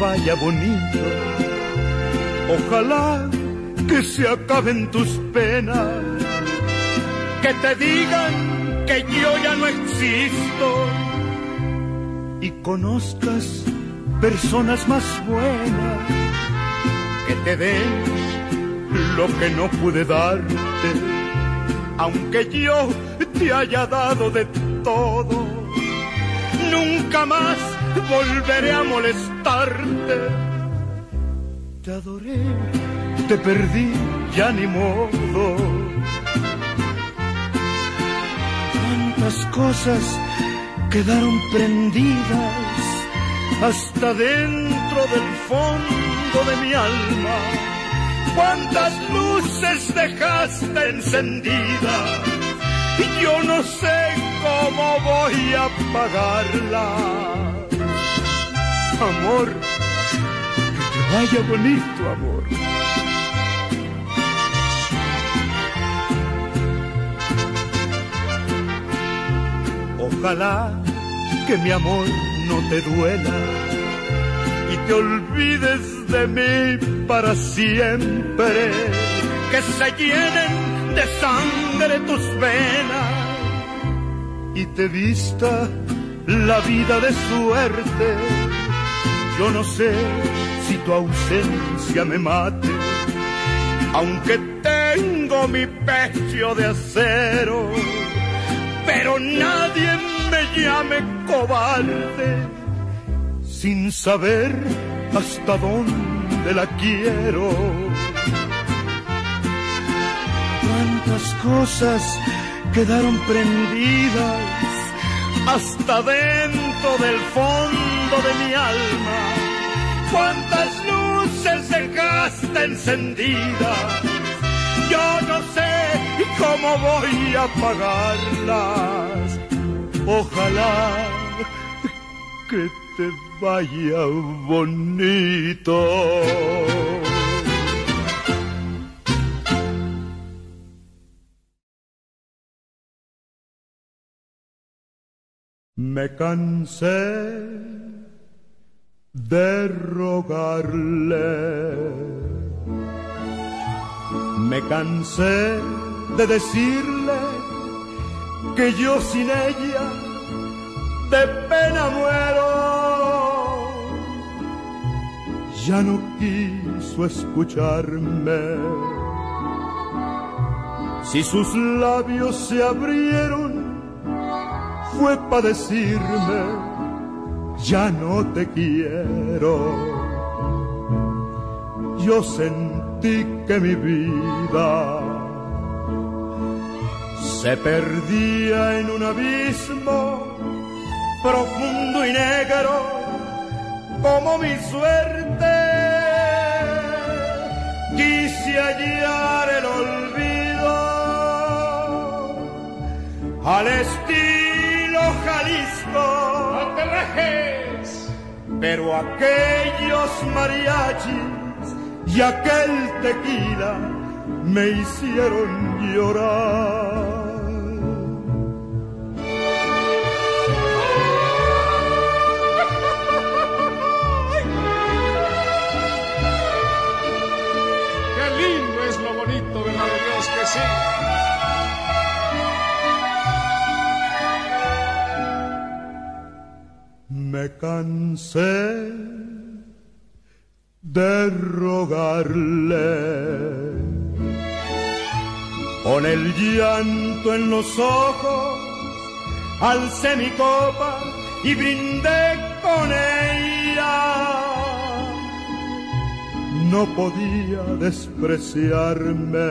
Vaya bonito. Ojalá que se acaben tus penas, que te digan que yo ya no existo. Y conozcas personas más buenas. Que te den lo que no pude darte, aunque yo te haya dado de todo, nunca más volveré a te adoré, te perdí, ya ni modo. Cuántas cosas quedaron prendidas hasta dentro del fondo de mi alma, cuántas luces dejaste encendidas y yo no sé cómo voy a apagarla. Amor, que vaya bonito, amor. Ojalá que mi amor no te duela y te olvides de mí para siempre, que se llenen de sangre tus venas y te vista la vida de suerte. Yo no sé si tu ausencia me mate, aunque tengo mi pecho de acero, pero nadie me llame cobarde sin saber hasta dónde la quiero. Cuántas cosas quedaron prendidas hasta dentro del fondo de mi alma. Cuántas luces dejaste encendidas. Yo no sé cómo voy a apagarlas. Ojalá que te vaya bonito. Me cansé de rogarle. Me cansé de decirle que yo sin ella de pena muero. Ya no quiso escucharme. Si sus labios se abrieron, fue para decirme, ya no te quiero. Yo sentí que mi vida se perdía en un abismo profundo y negro como mi suerte. Quise hallar el olvido al estilo Jalisco. ¡No te dejes! Pero aquellos mariachis y aquel tequila me hicieron llorar. Me cansé de rogarle con el llanto en los ojos, alcé mi copa y brindé con ella. No podía despreciarme.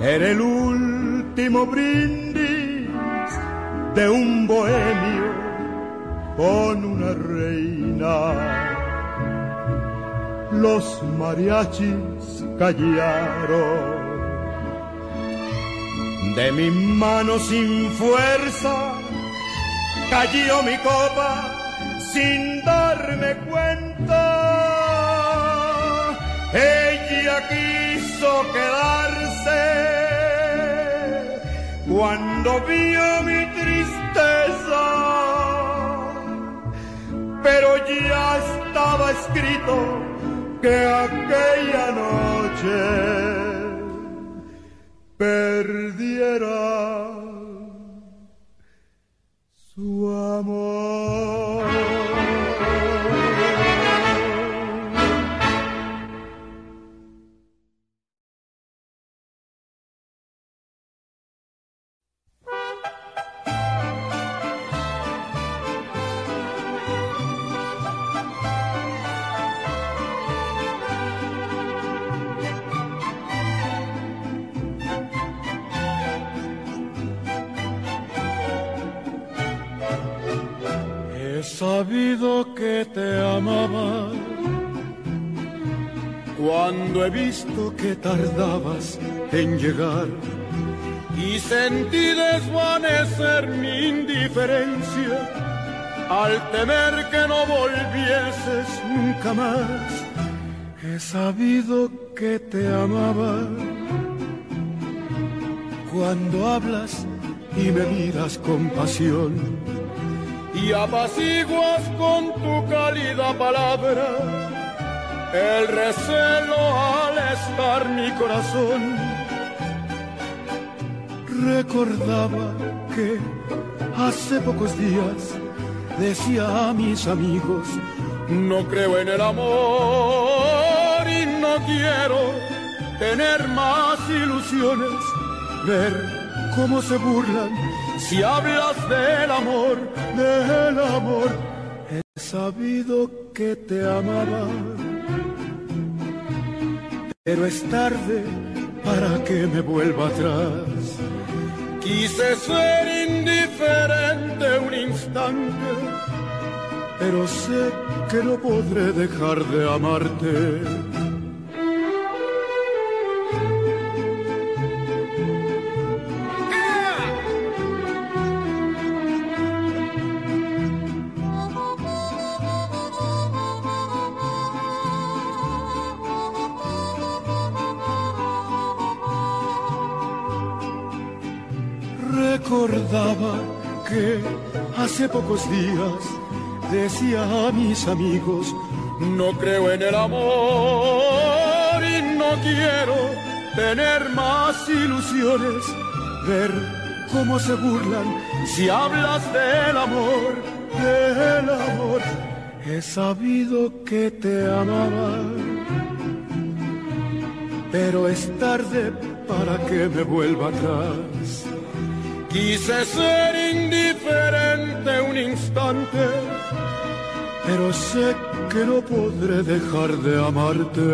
Era el último brindis de un bohemio con una reina. Los mariachis callaron. De mi mano sin fuerza cayó mi copa sin darme cuenta. Ella quiso quedarse cuando vio mi tristeza, pero ya estaba escrito que aquella noche perdiera su amor. Sabido que te amaba cuando he visto que tardabas en llegar y sentí desvanecer mi indiferencia al temer que no volvieses nunca más. He sabido que te amaba cuando hablas y me miras con pasión y apaciguas con tu cálida palabra el recelo al estar mi corazón. Recordaba que hace pocos días decía a mis amigos, no creo en el amor y no quiero tener más ilusiones, ver cómo se burlan si hablas del amor, del amor. He sabido que te amaba pero es tarde para que me vuelva atrás. Quise ser indiferente un instante, pero sé que no podré dejar de amarte hace pocos días decía a mis amigos, no creo en el amor y no quiero tener más ilusiones, ver cómo se burlan si hablas del amor, del amor. He sabido que te amaba, pero es tarde para que me vuelva atrás Quise ser indiferente un instante, pero sé que no podré dejar de amarte.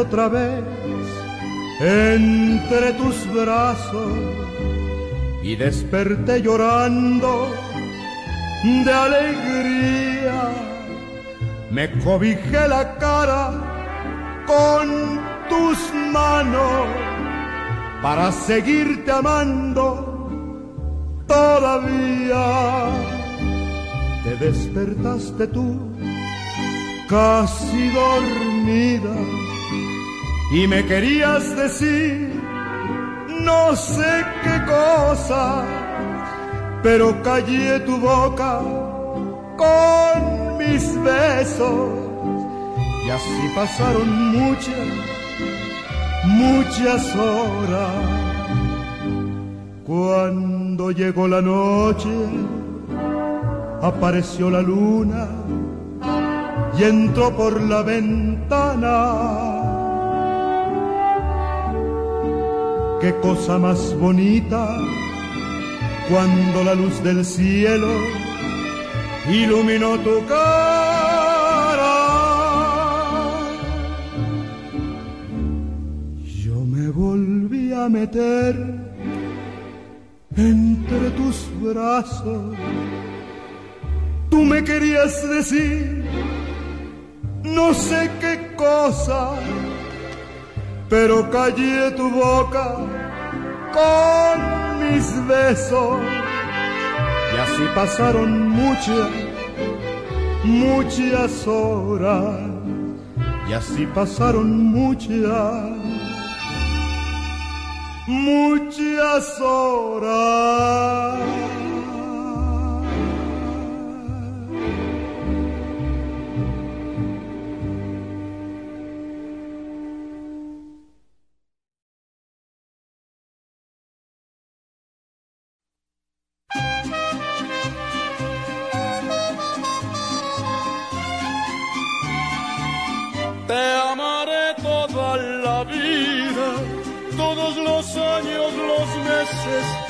Otra vez entre tus brazos y desperté llorando de alegría. Me cobijé la cara con tus manos para seguirte amando todavía. Te despertaste tú casi dormida y me querías decir no sé qué cosa, pero callé tu boca con mis besos y así pasaron muchas, muchas horas. Cuando llegó la noche, apareció la luna y entró por la ventana qué cosa más bonita cuando la luz del cielo iluminó tu cara. Yo me volví a meter entre tus brazos. Tú me querías decir no sé qué cosa pero callé tu boca con mis besos. Y así pasaron muchas, muchas horas. Y así pasaron muchas, muchas horas.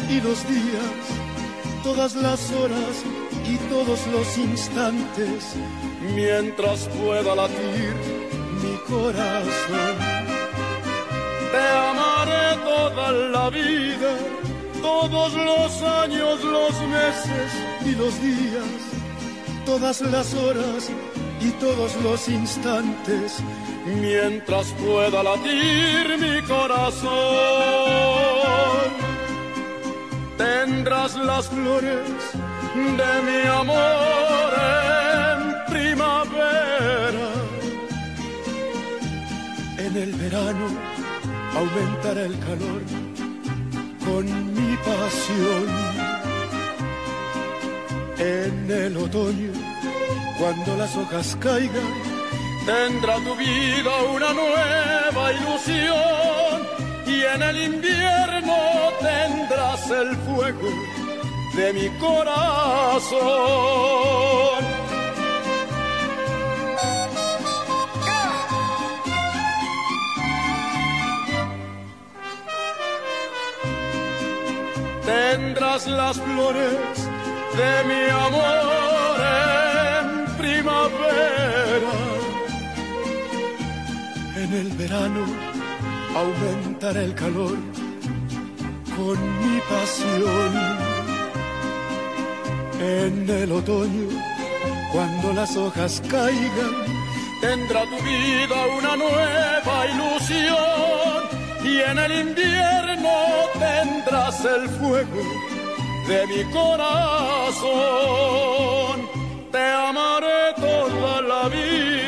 Y los días, todas las horas y todos los instantes, mientras pueda latir mi corazón. Te amaré toda la vida, todos los años, los meses y los días, todas las horas y todos los instantes, mientras pueda latir mi corazón. Tendrás las flores de mi amor en primavera. En el verano aumentará el calor con mi pasión. En el otoño, cuando las hojas caigan, tendrá tu vida una nueva ilusión. Y en el invierno tendrás el fuego de mi corazón. Tendrás las flores de mi amor en primavera. En el verano aumentará el calor con mi pasión en el otoño, cuando las hojas caigan, tendrá tu vida una nueva ilusión. Y en el invierno tendrás el fuego de mi corazón. Te amaré toda la vida.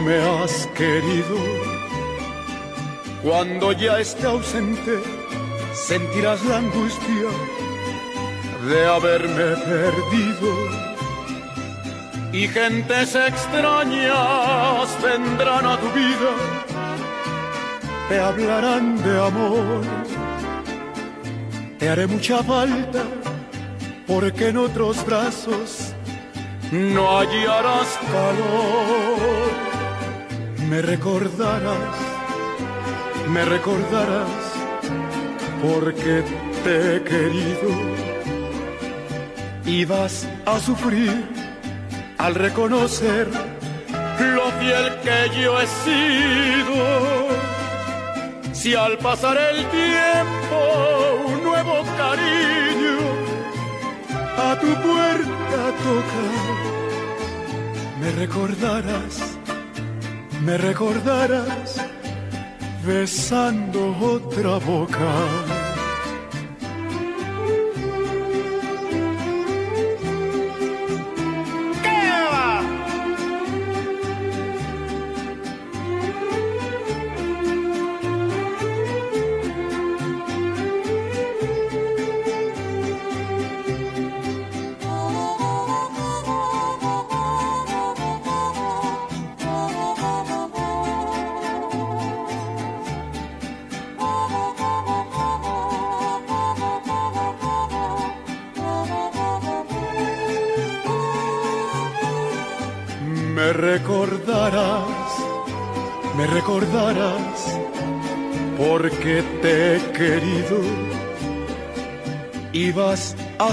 Me has querido. Cuando ya esté ausente, sentirás la angustia de haberme perdido. Y gentes extrañas vendrán a tu vida, te hablarán de amor, te haré mucha falta porque en otros brazos no hallarás calor. Me recordarás, me recordarás, porque te he querido y vas a sufrir al reconocer lo fiel que yo he sido. Si al pasar el tiempo un nuevo cariño a tu puerta toca. Me recordarás, me recordarás besando otra boca.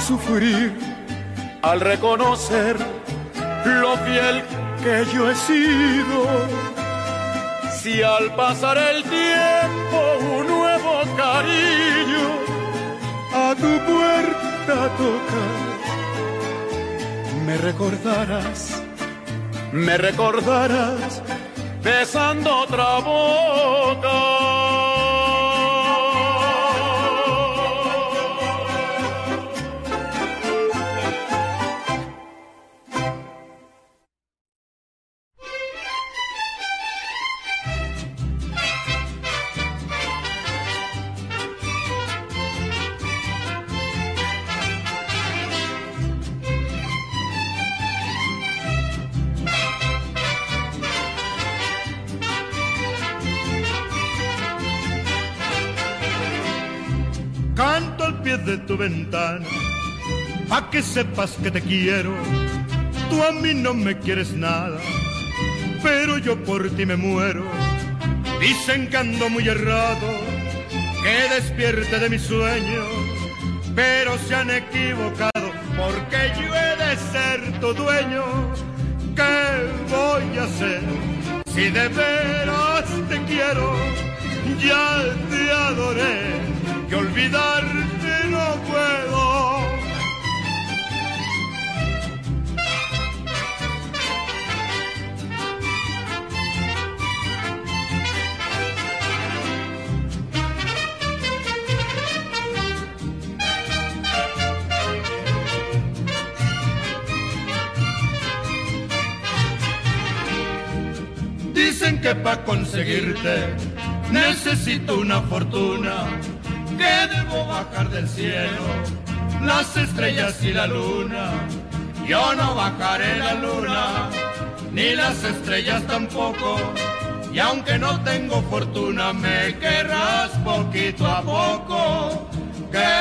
Sufrir al reconocer lo fiel que yo he sido. Si al pasar el tiempo un nuevo cariño a tu puerta toca, me recordarás, me recordarás besando otra boca. De tu ventana, pa' que sepas que te quiero. Tú a mí no me quieres nada, pero yo por ti me muero. Dicen que ando muy errado, que despierte de mi sueño, pero se han equivocado porque yo he de ser tu dueño. ¿Qué voy a hacer si de veras te quiero? Ya te adoré, que olvidarte puedo. Dicen que para conseguirte necesito una fortuna, que debo bajar del cielo las estrellas y la luna. Yo no bajaré la luna, ni las estrellas tampoco. Y aunque no tengo fortuna, me querrás poquito a poco. ¿Qué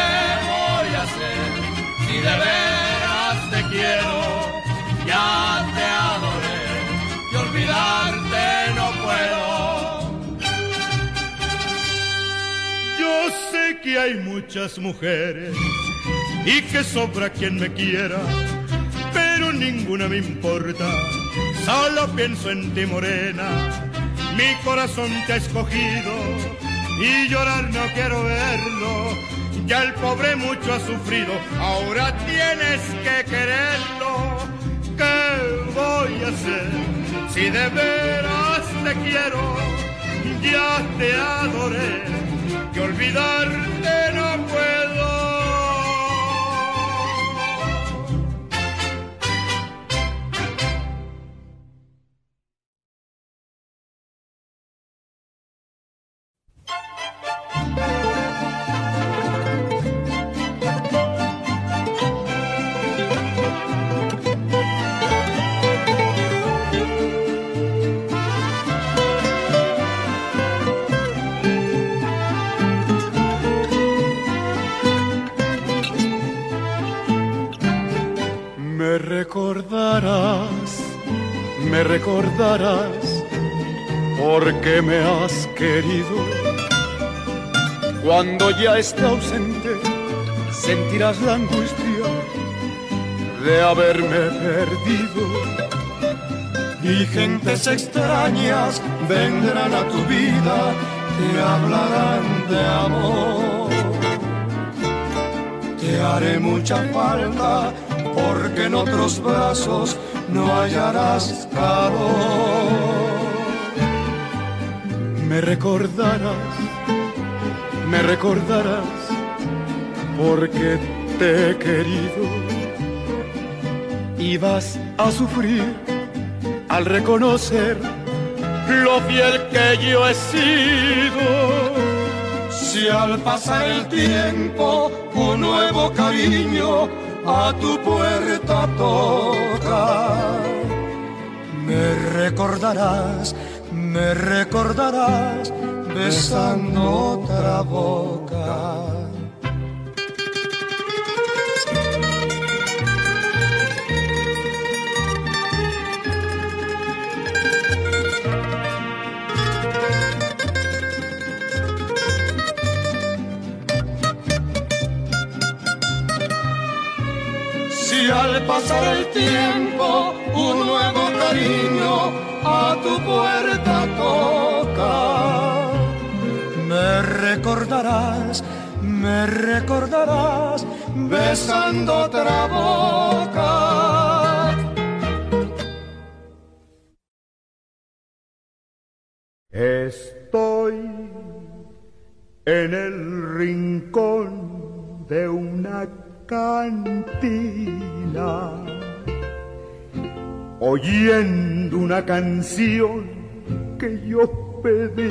voy a hacer si de veras te quiero? Ya te adoré y olvidarte que hay muchas mujeres y que sobra quien me quiera, pero ninguna me importa. Solo pienso en ti, morena. Mi corazón te ha escogido y llorar no quiero verlo. Ya el pobre mucho ha sufrido, ahora tienes que quererlo. ¿Qué voy a hacer si de veras te quiero? Ya te adoré, que olvidarte no puedo. Recordarás, me recordarás, porque me has querido. Cuando ya esté ausente, sentirás la angustia de haberme perdido. Y gentes extrañas vendrán a tu vida, te hablarán de amor. Te haré mucha falta porque en otros brazos no hallarás calor. Me recordarás, me recordarás, porque te he querido y vas a sufrir al reconocer lo fiel que yo he sido. Si al pasar el tiempo un nuevo cariño a tu puerta toca. Me recordarás, me recordarás besando otra boca. Pasar el tiempo un nuevo cariño a tu puerta toca, me recordarás, me recordarás besando otra boca. Estoy en el cantina, oyendo una canción que yo pedí.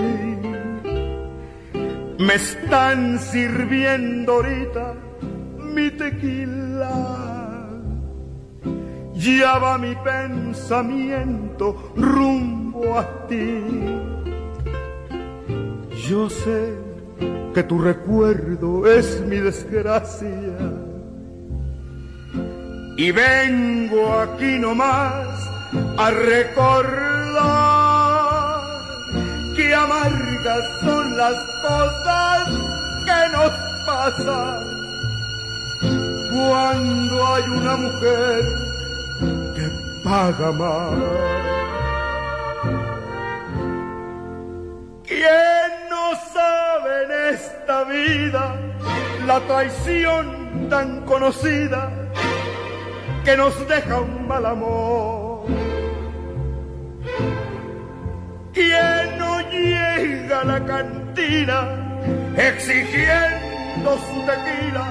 Me están sirviendo ahorita mi tequila. Ya va mi pensamiento rumbo a ti. Yo sé que tu recuerdo es mi desgracia. Y vengo aquí nomás a recordar que amargas son las cosas que nos pasan cuando hay una mujer que paga más. ¿Quién no sabe en esta vida la traición tan conocida que nos deja un mal amor? ¿Quién no llega a la cantina exigiendo su tequila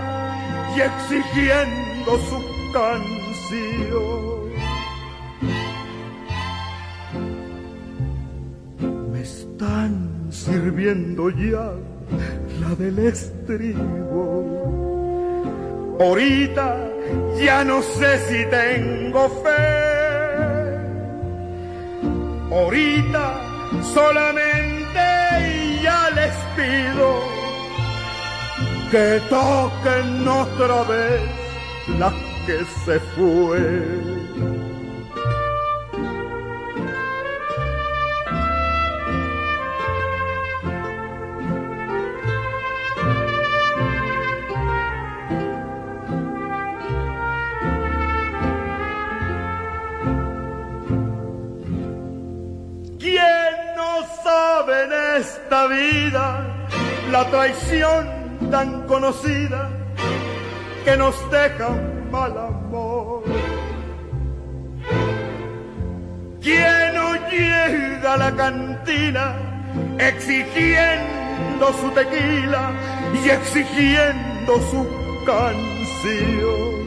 y exigiendo su canción? están sirviendo ya la del estribo. Ahorita ya no sé si tengo fe. Ahorita solamente ya les pido que toquen otra vez la que se fue. Esta vida la traición tan conocida que nos deja un mal amor. ¿Quién no llega a la cantina exigiendo su tequila y exigiendo su canción?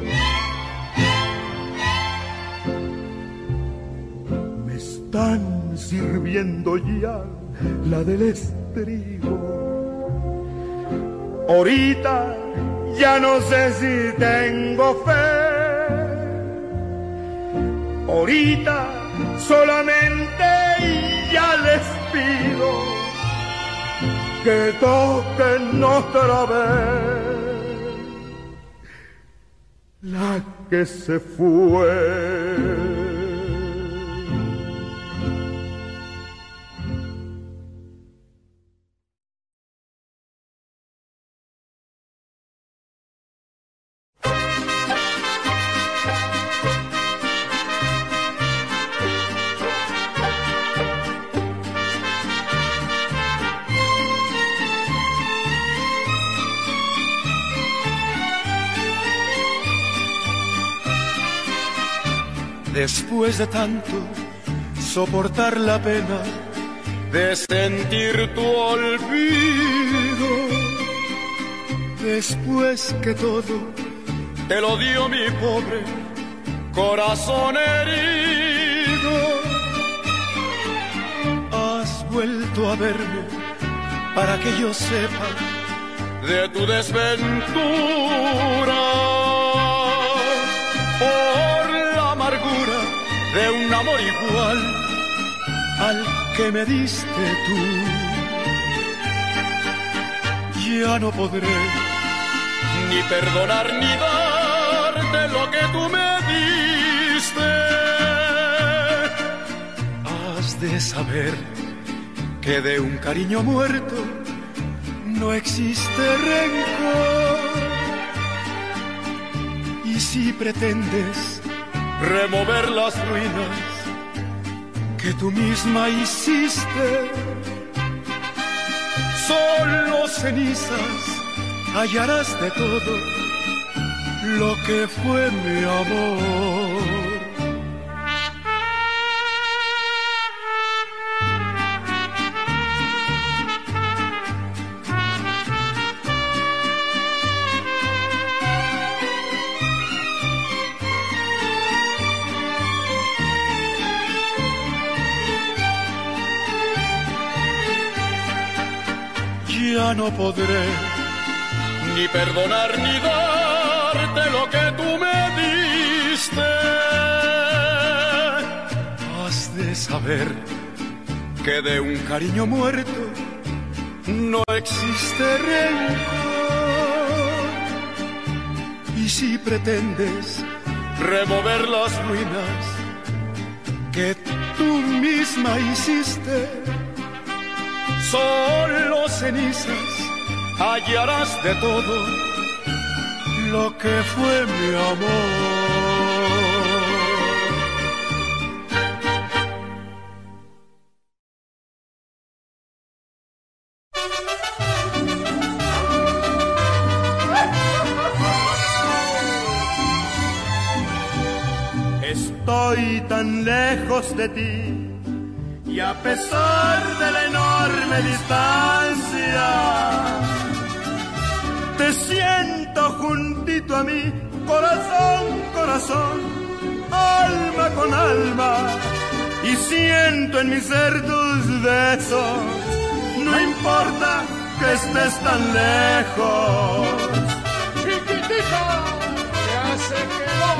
Me están sirviendo ya la del estribo. Ahorita ya no sé si tengo fe. Ahorita solamente ya les pido que toquen otra vez la que se fue. Después de tanto soportar la pena de sentir tu olvido, después que todo te lo dio mi pobre corazón herido, has vuelto a verme para que yo sepa de tu desventura. De un amor igual al que me diste tú. Ya no podré ni perdonar ni darte lo que tú me diste. Has de saber que de un cariño muerto no existe rencor. Y si pretendes remover las ruinas que tú misma hiciste. Solo cenizas hallarás de todo lo que fue mi amor. No podré ni perdonar ni darte lo que tú me diste. Has de saber que de un cariño muerto no existe rencor. Y si pretendes remover las ruinas que tú misma hiciste, solo cenizas hallarás de todo lo que fue mi amor. Estoy tan lejos de ti y a pesar distancia, te siento juntito a mí, corazón, corazón, alma con alma, y siento en mi ser tus besos, no importa que estés tan lejos. Chiquitita, ya se quedó.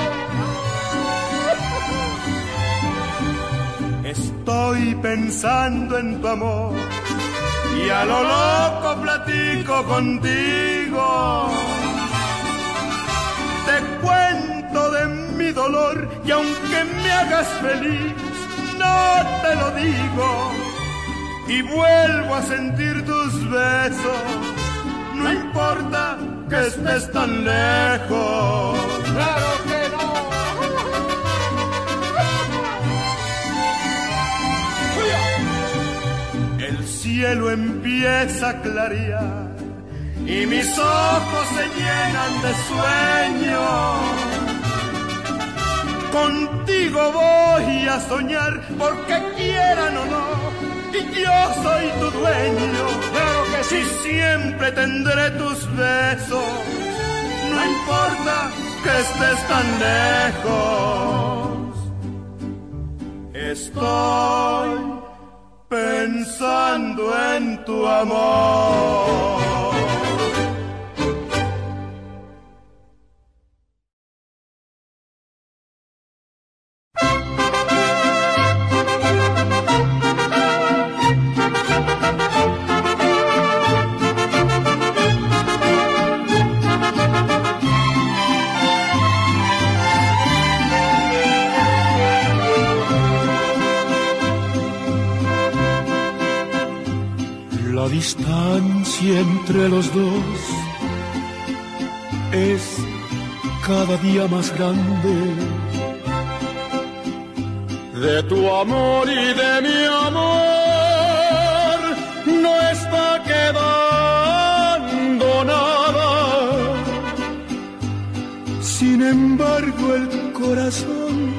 Estoy pensando en tu amor y a lo loco platico contigo. Te cuento de mi dolor y aunque me hagas feliz, no te lo digo. Y vuelvo a sentir tus besos, no importa que estés tan lejos. Cielo empieza a clarear y mis ojos se llenan de sueño. Contigo voy a soñar porque quieran o no, y yo soy tu dueño. Claro que sí. Siempre tendré tus besos, no importa que estés tan lejos. Estoy pensando en tu amor. Entre los dos es cada día más grande. De tu amor y de mi amor no está quedando nada. Sin embargo, el corazón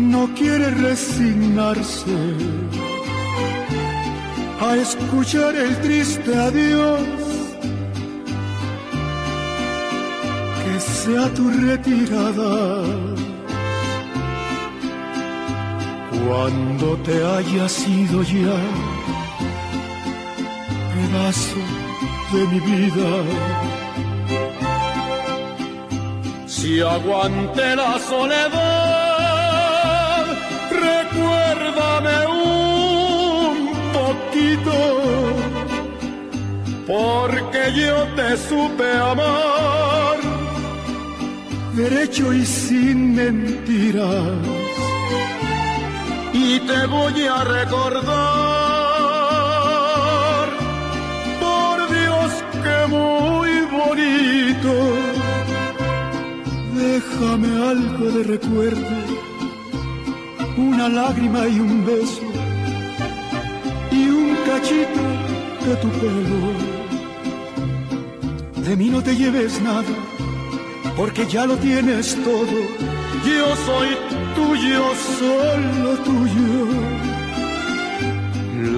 no quiere resignarse a escuchar el triste adiós. Que sea tu retirada. Cuando te haya sido ya pedazo de mi vida. Si aguante la soledad, recuérdame un porque yo te supe amar, derecho y sin mentiras, y te voy a recordar, por Dios que muy bonito, déjame algo de recuerdo, una lágrima y un beso cachito de tu pelo. De mí no te lleves nada, porque ya lo tienes todo. Yo soy tuyo, solo tuyo.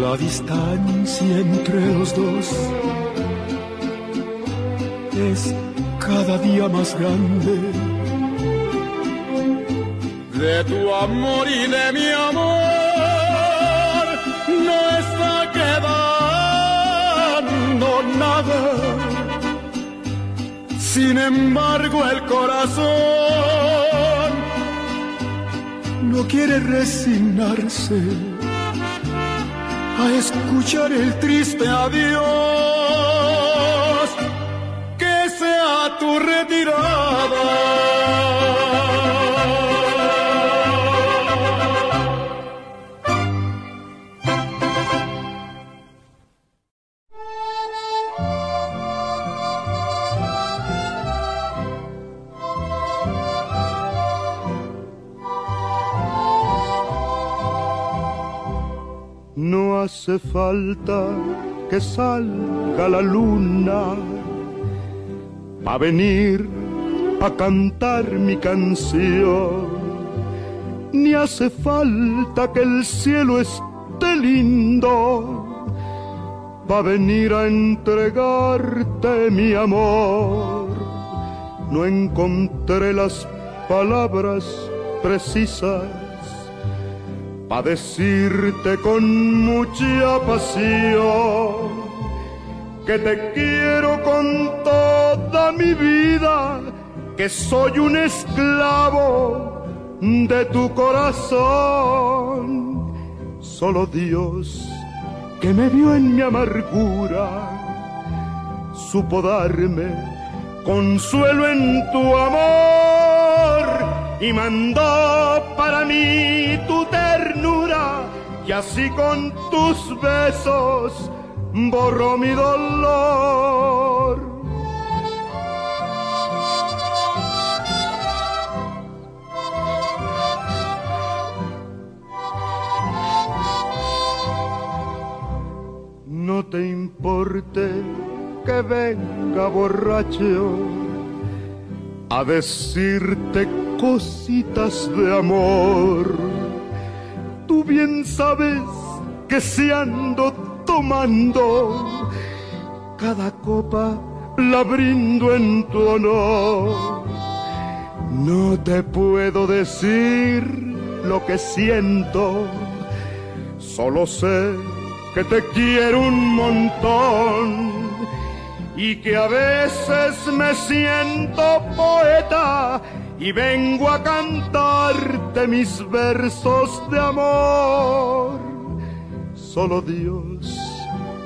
La distancia entre los dos es cada día más grande. De tu amor y de mi amor nada. Sin embargo, el corazón no quiere resignarse a escuchar el triste adiós. Que sea tu retirada. No hace falta que salga la luna a venir a cantar mi canción. Ni hace falta que el cielo esté lindo va venir a entregarte mi amor. No encontré las palabras precisas para decirte con mucha pasión que te quiero con toda mi vida, que soy un esclavo de tu corazón. Solo Dios que me vio en mi amargura supo darme consuelo en tu amor y mandó para mí tu ternura y así con tus besos borró mi dolor. No te importe que venga borracho a decirte cositas de amor. Tú bien sabes que si ando tomando, cada copa la brindo en tu honor. No te puedo decir lo que siento, solo sé que te quiero un montón y que a veces me siento poeta y vengo a cantarte mis versos de amor. Solo Dios,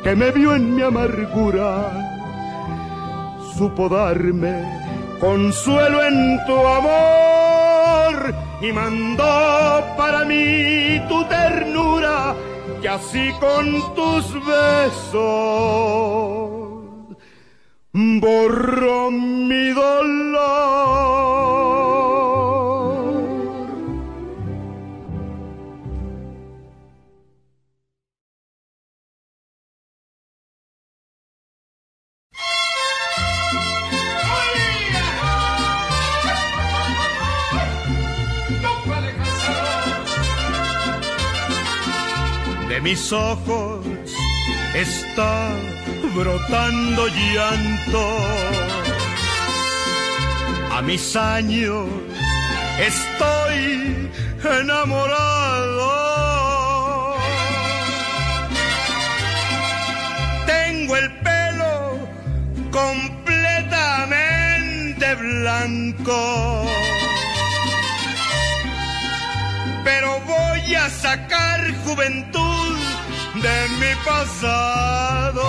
que me vio en mi amargura, supo darme consuelo en tu amor y mandó para mí tu ternura y así con tus besos borró mi dolor. Mis ojos está brotando llanto. A mis años estoy enamorado. Tengo el pelo completamente blanco. Pero voy a sacar juventud de mi pasado.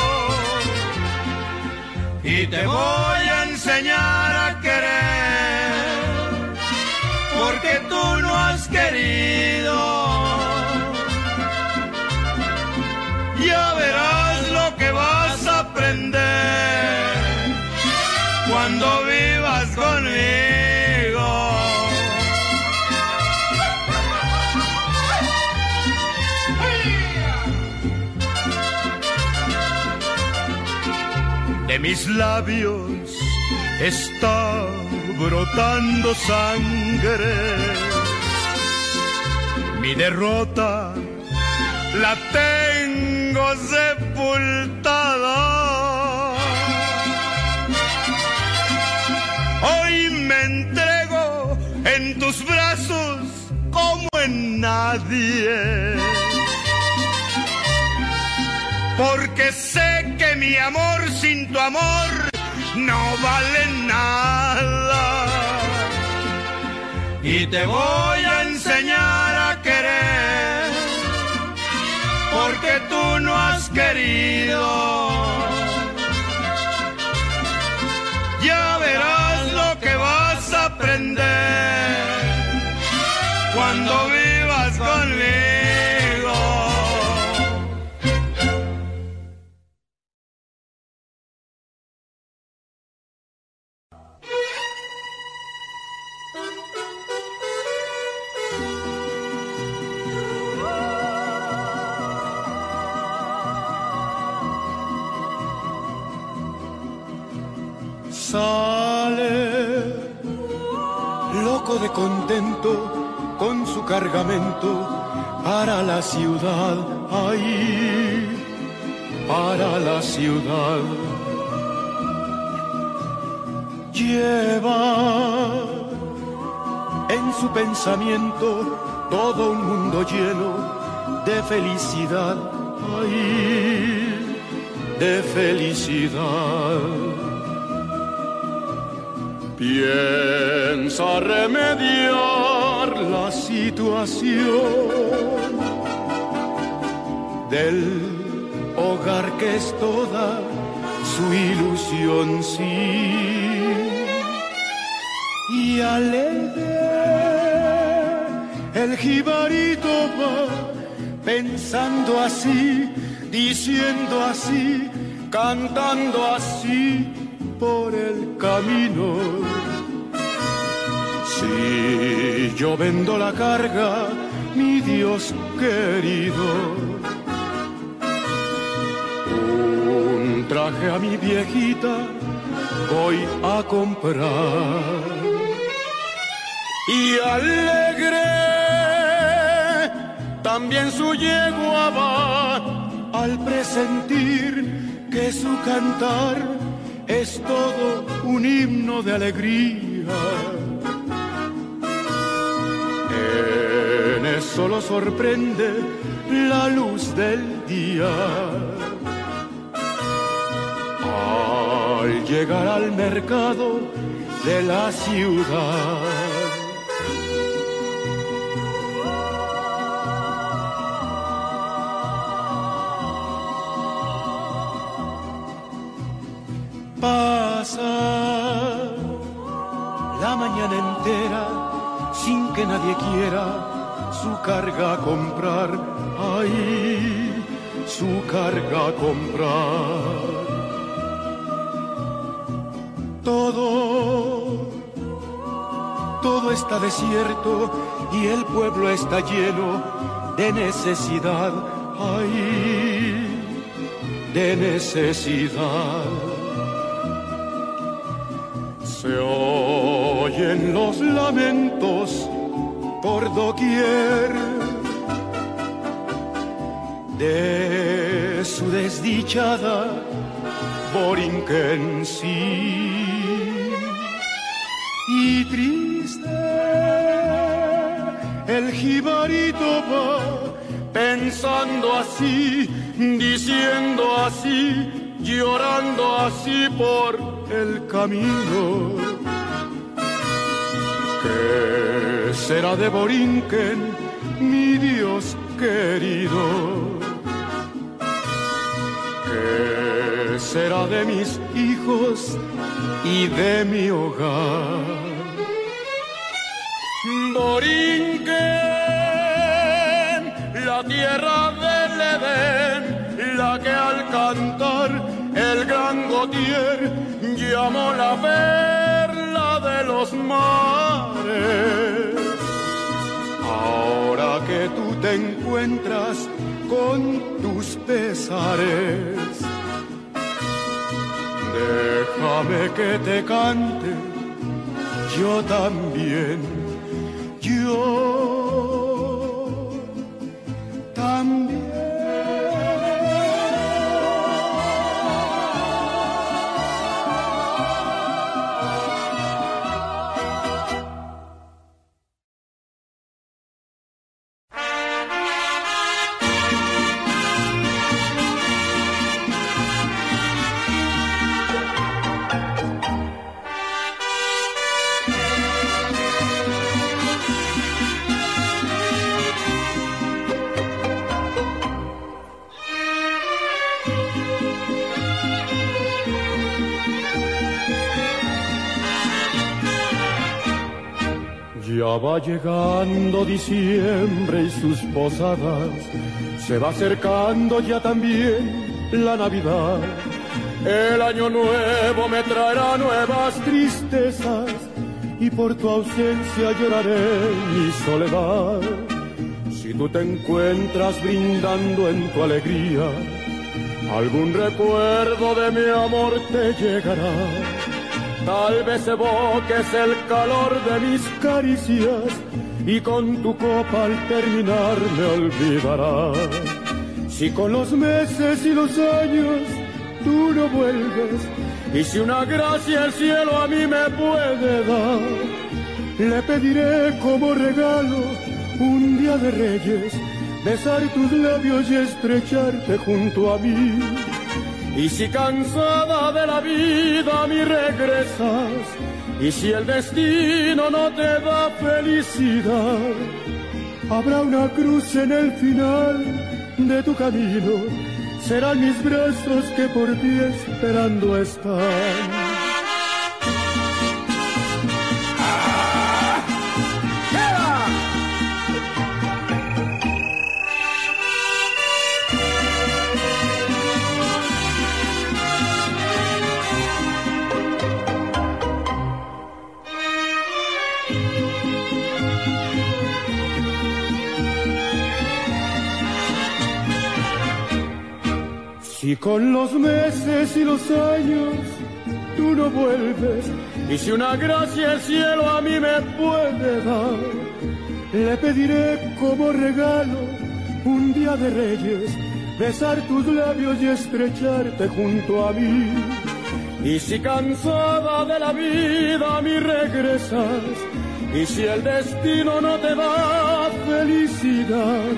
Y te voy a enseñar a querer, porque tú no has querido. Ya verás lo que vas a aprender cuando vivas conmigo. De mis labios está brotando sangre. Mi derrota la tengo sepultada. Hoy me entrego en tus brazos como en nadie. Porque sé que mi amor sin tu amor no vale nada. Y te voy a enseñar a querer. Porque que tú no has querido. Ya verás lo que vas a aprender cuando con su cargamento para la ciudad, ahí, para la ciudad. Lleva en su pensamiento todo un mundo lleno de felicidad, ahí, de felicidad. Piensa remediar la situación del hogar que es toda su ilusión, sí. Y alegre el jibarito va pensando así, diciendo así, cantando así por el camino. Si yo vendo la carga, mi Dios querido, un traje a mi viejita voy a comprar. Y alegre también su yegua va al presentir que su cantar es todo un himno de alegría. En eso lo sorprende la luz del día. Al llegar al mercado de la ciudad. Pasa la mañana entera sin que nadie quiera su carga comprar. Ay, su carga comprar. Todo, todo está desierto y el pueblo está lleno de necesidad. Ay, de necesidad. Se oyen los lamentos por doquier de su desdichada Borinquen sí. Y triste el jibarito va pensando así, diciendo así, llorando así por el camino. ¿Qué será de Borinquen, mi Dios querido? ¿Qué será de mis hijos y de mi hogar? Borinquen, la tierra del Edén, la que al cantar Gautier llamó la perla de los mares. Ahora que tú te encuentras con tus pesares, déjame que te cante, yo también, yo también. Llegando diciembre y sus posadas, se va acercando ya también la Navidad. El año nuevo me traerá nuevas tristezas y por tu ausencia lloraré mi soledad. Si tú te encuentras brindando en tu alegría, algún recuerdo de mi amor te llegará. Tal vez evoques el calor de mis caricias y con tu copa al terminar me olvidarás. Si con los meses y los años tú no vuelves, y si una gracia el cielo a mí me puede dar, le pediré como regalo un día de reyes, besar tus labios y estrecharte junto a mí. Y si cansada de la vida a mí regresas, y si el destino no te da felicidad, habrá una cruz en el final de tu camino, serán mis brazos que por ti esperando están. Si con los meses y los años tú no vuelves, y si una gracia el cielo a mí me puede dar, le pediré como regalo un día de reyes, besar tus labios y estrecharte junto a mí. Y si cansada de la vida a mí regresas, y si el destino no te da felicidad,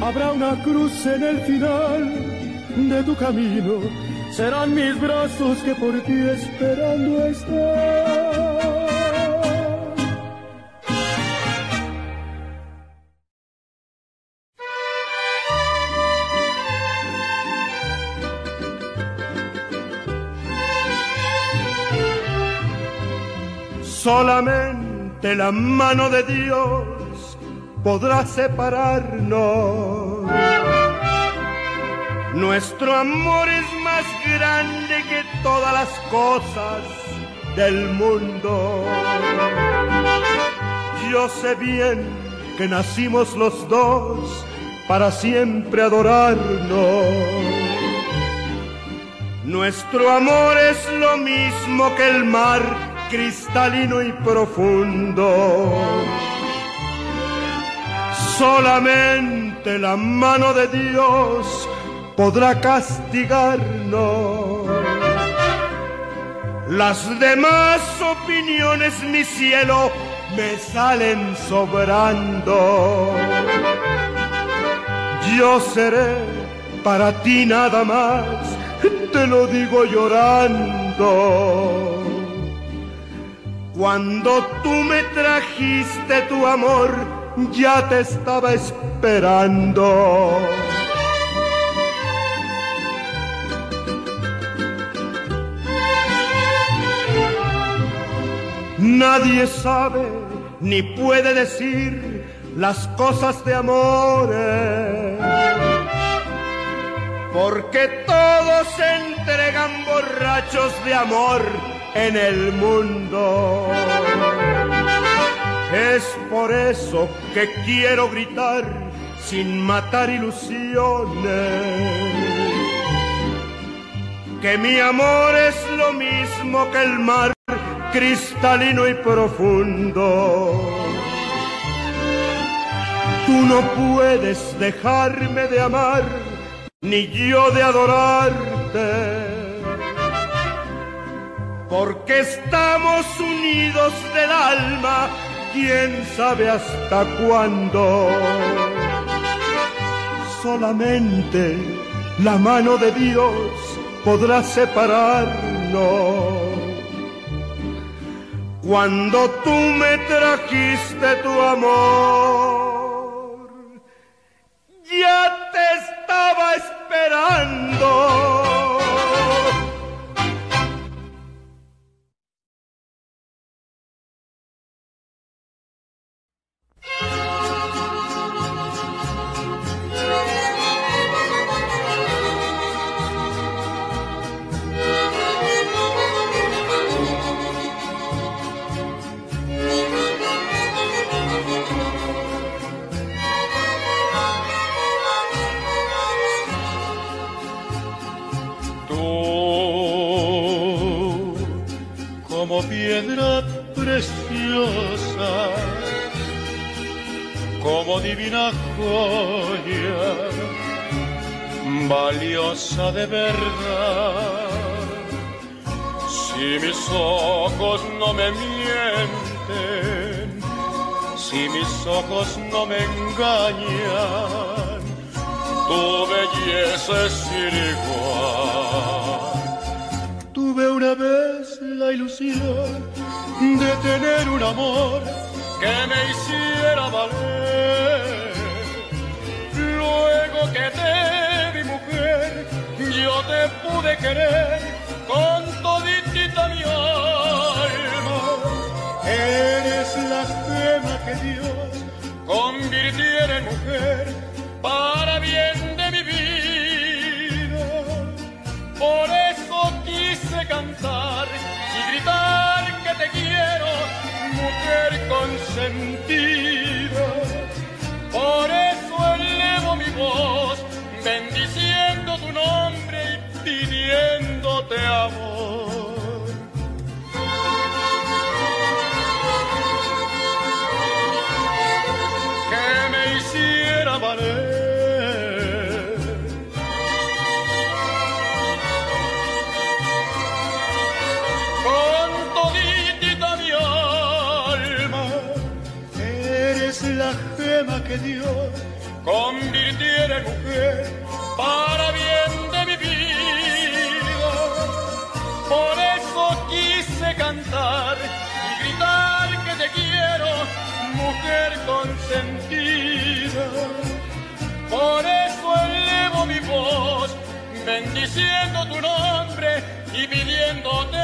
habrá una cruz en el final de tu camino serán mis brazos que por ti esperando están. Solamente la mano de Dios podrá separarnos nuestro amor es más grande que todas las cosas del mundo. Yo sé bien que nacimos los dos para siempre adorarnos. Nuestro amor es lo mismo que el mar cristalino y profundo. Solamente la mano de Dios podrá castigarnos. Las demás opiniones, mi cielo, me salen sobrando. Yo seré para ti nada más, te lo digo llorando. Cuando tú me trajiste tu amor, ya te estaba esperando. Nadie sabe ni puede decir las cosas de amor. Porque todos se entregan borrachos de amor en el mundo. Es por eso que quiero gritar sin matar ilusiones. Que mi amor es lo mismo que el mar cristalino y profundo. Tú no puedes dejarme de amar, ni yo de adorarte, porque estamos unidos del alma, quién sabe hasta cuándo. Solamente la mano de Dios podrá separarnos. Cuando tú me trajiste tu amor, ya te estaba esperando. Valiosa de verdad. Si mis ojos no me mienten, si mis ojos no me engañan, tu belleza es igual. Tuve una vez la ilusión de tener un amor pude querer con toditita mi alma. Eres la gema que Dios convirtiera en mujer para bien de mi vida. Por eso quise cantar y gritar que te quiero, mujer consentida. Pidiéndote amor. Que me hiciera valer. Con toditita mi alma, eres la gema que Dios bendiciendo tu nombre y pidiéndote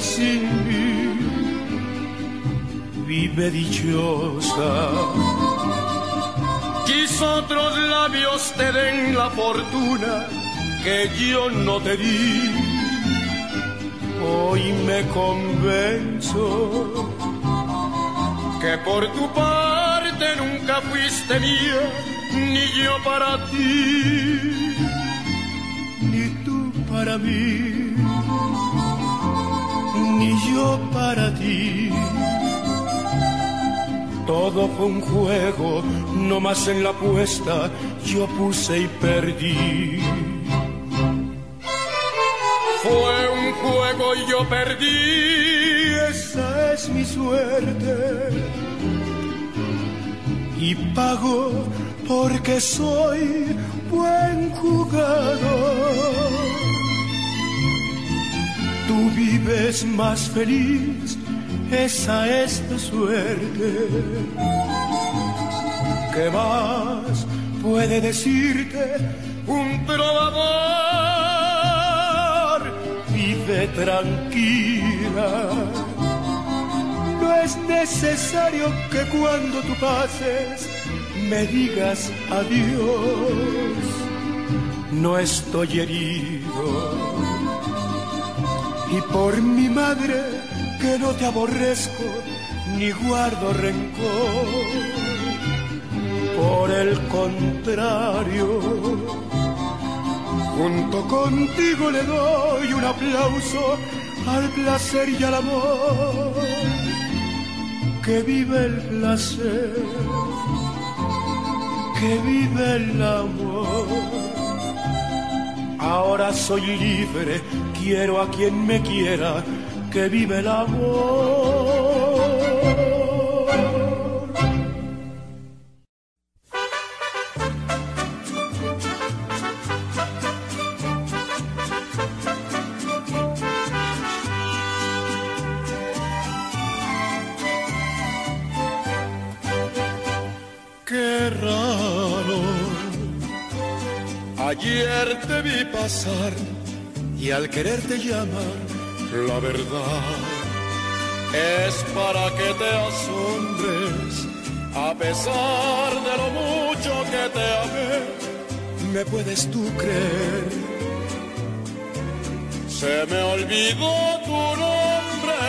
dichosa sin mí, vive dichosa. Quizá otros labios te den la fortuna que yo no te di. Hoy me convenzo que por tu parte nunca fuiste mía, ni yo para ti, ni tú para mí, ni yo para ti. Todo fue un juego, no más en la apuesta yo puse y perdí. Fue un juego y yo perdí, esa es mi suerte. Y pago porque soy buen jugador. Tú vives más feliz, esa es tu suerte. ¿Qué más puede decirte un trovador? Vive tranquila. No es necesario que cuando tú pases me digas adiós. No estoy herido. Y por mi madre que no te aborrezco ni guardo rencor. Por el contrario, junto contigo le doy un aplauso al placer y al amor. Que vive el placer, que vive el amor. Ahora soy libre, quiero a quien me quiera, que vive el amor. Vi pasar y al quererte llamar, la verdad es para que te asombres. A pesar de lo mucho que te amé, me puedes tú creer. Se me olvidó tu nombre,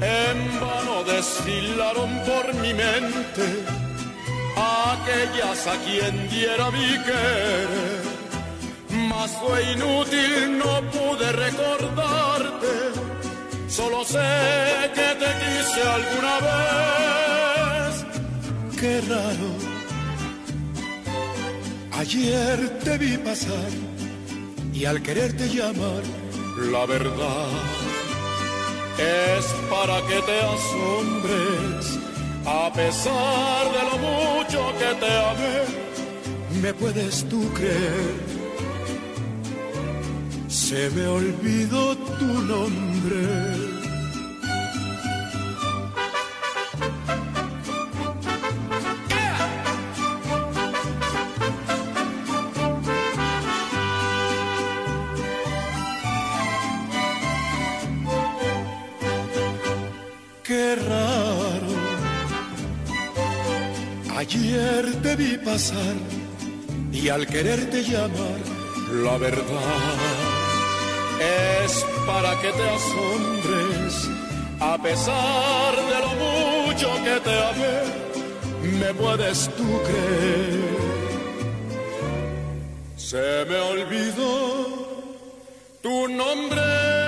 en vano desfilaron por mi mente aquellas a quien diera mi querer. Fue inútil, no pude recordarte, solo sé que te quise alguna vez. Qué raro, ayer te vi pasar y al quererte llamar, la verdad es para que te asombres a pesar de lo mucho que te amé, me puedes tú creer. Se me olvidó tu nombre. Qué raro Ayer te vi pasar y al quererte llamar, la verdad es para que te asombres, a pesar de lo mucho que te amé, me puedes tú creer. Se me olvidó tu nombre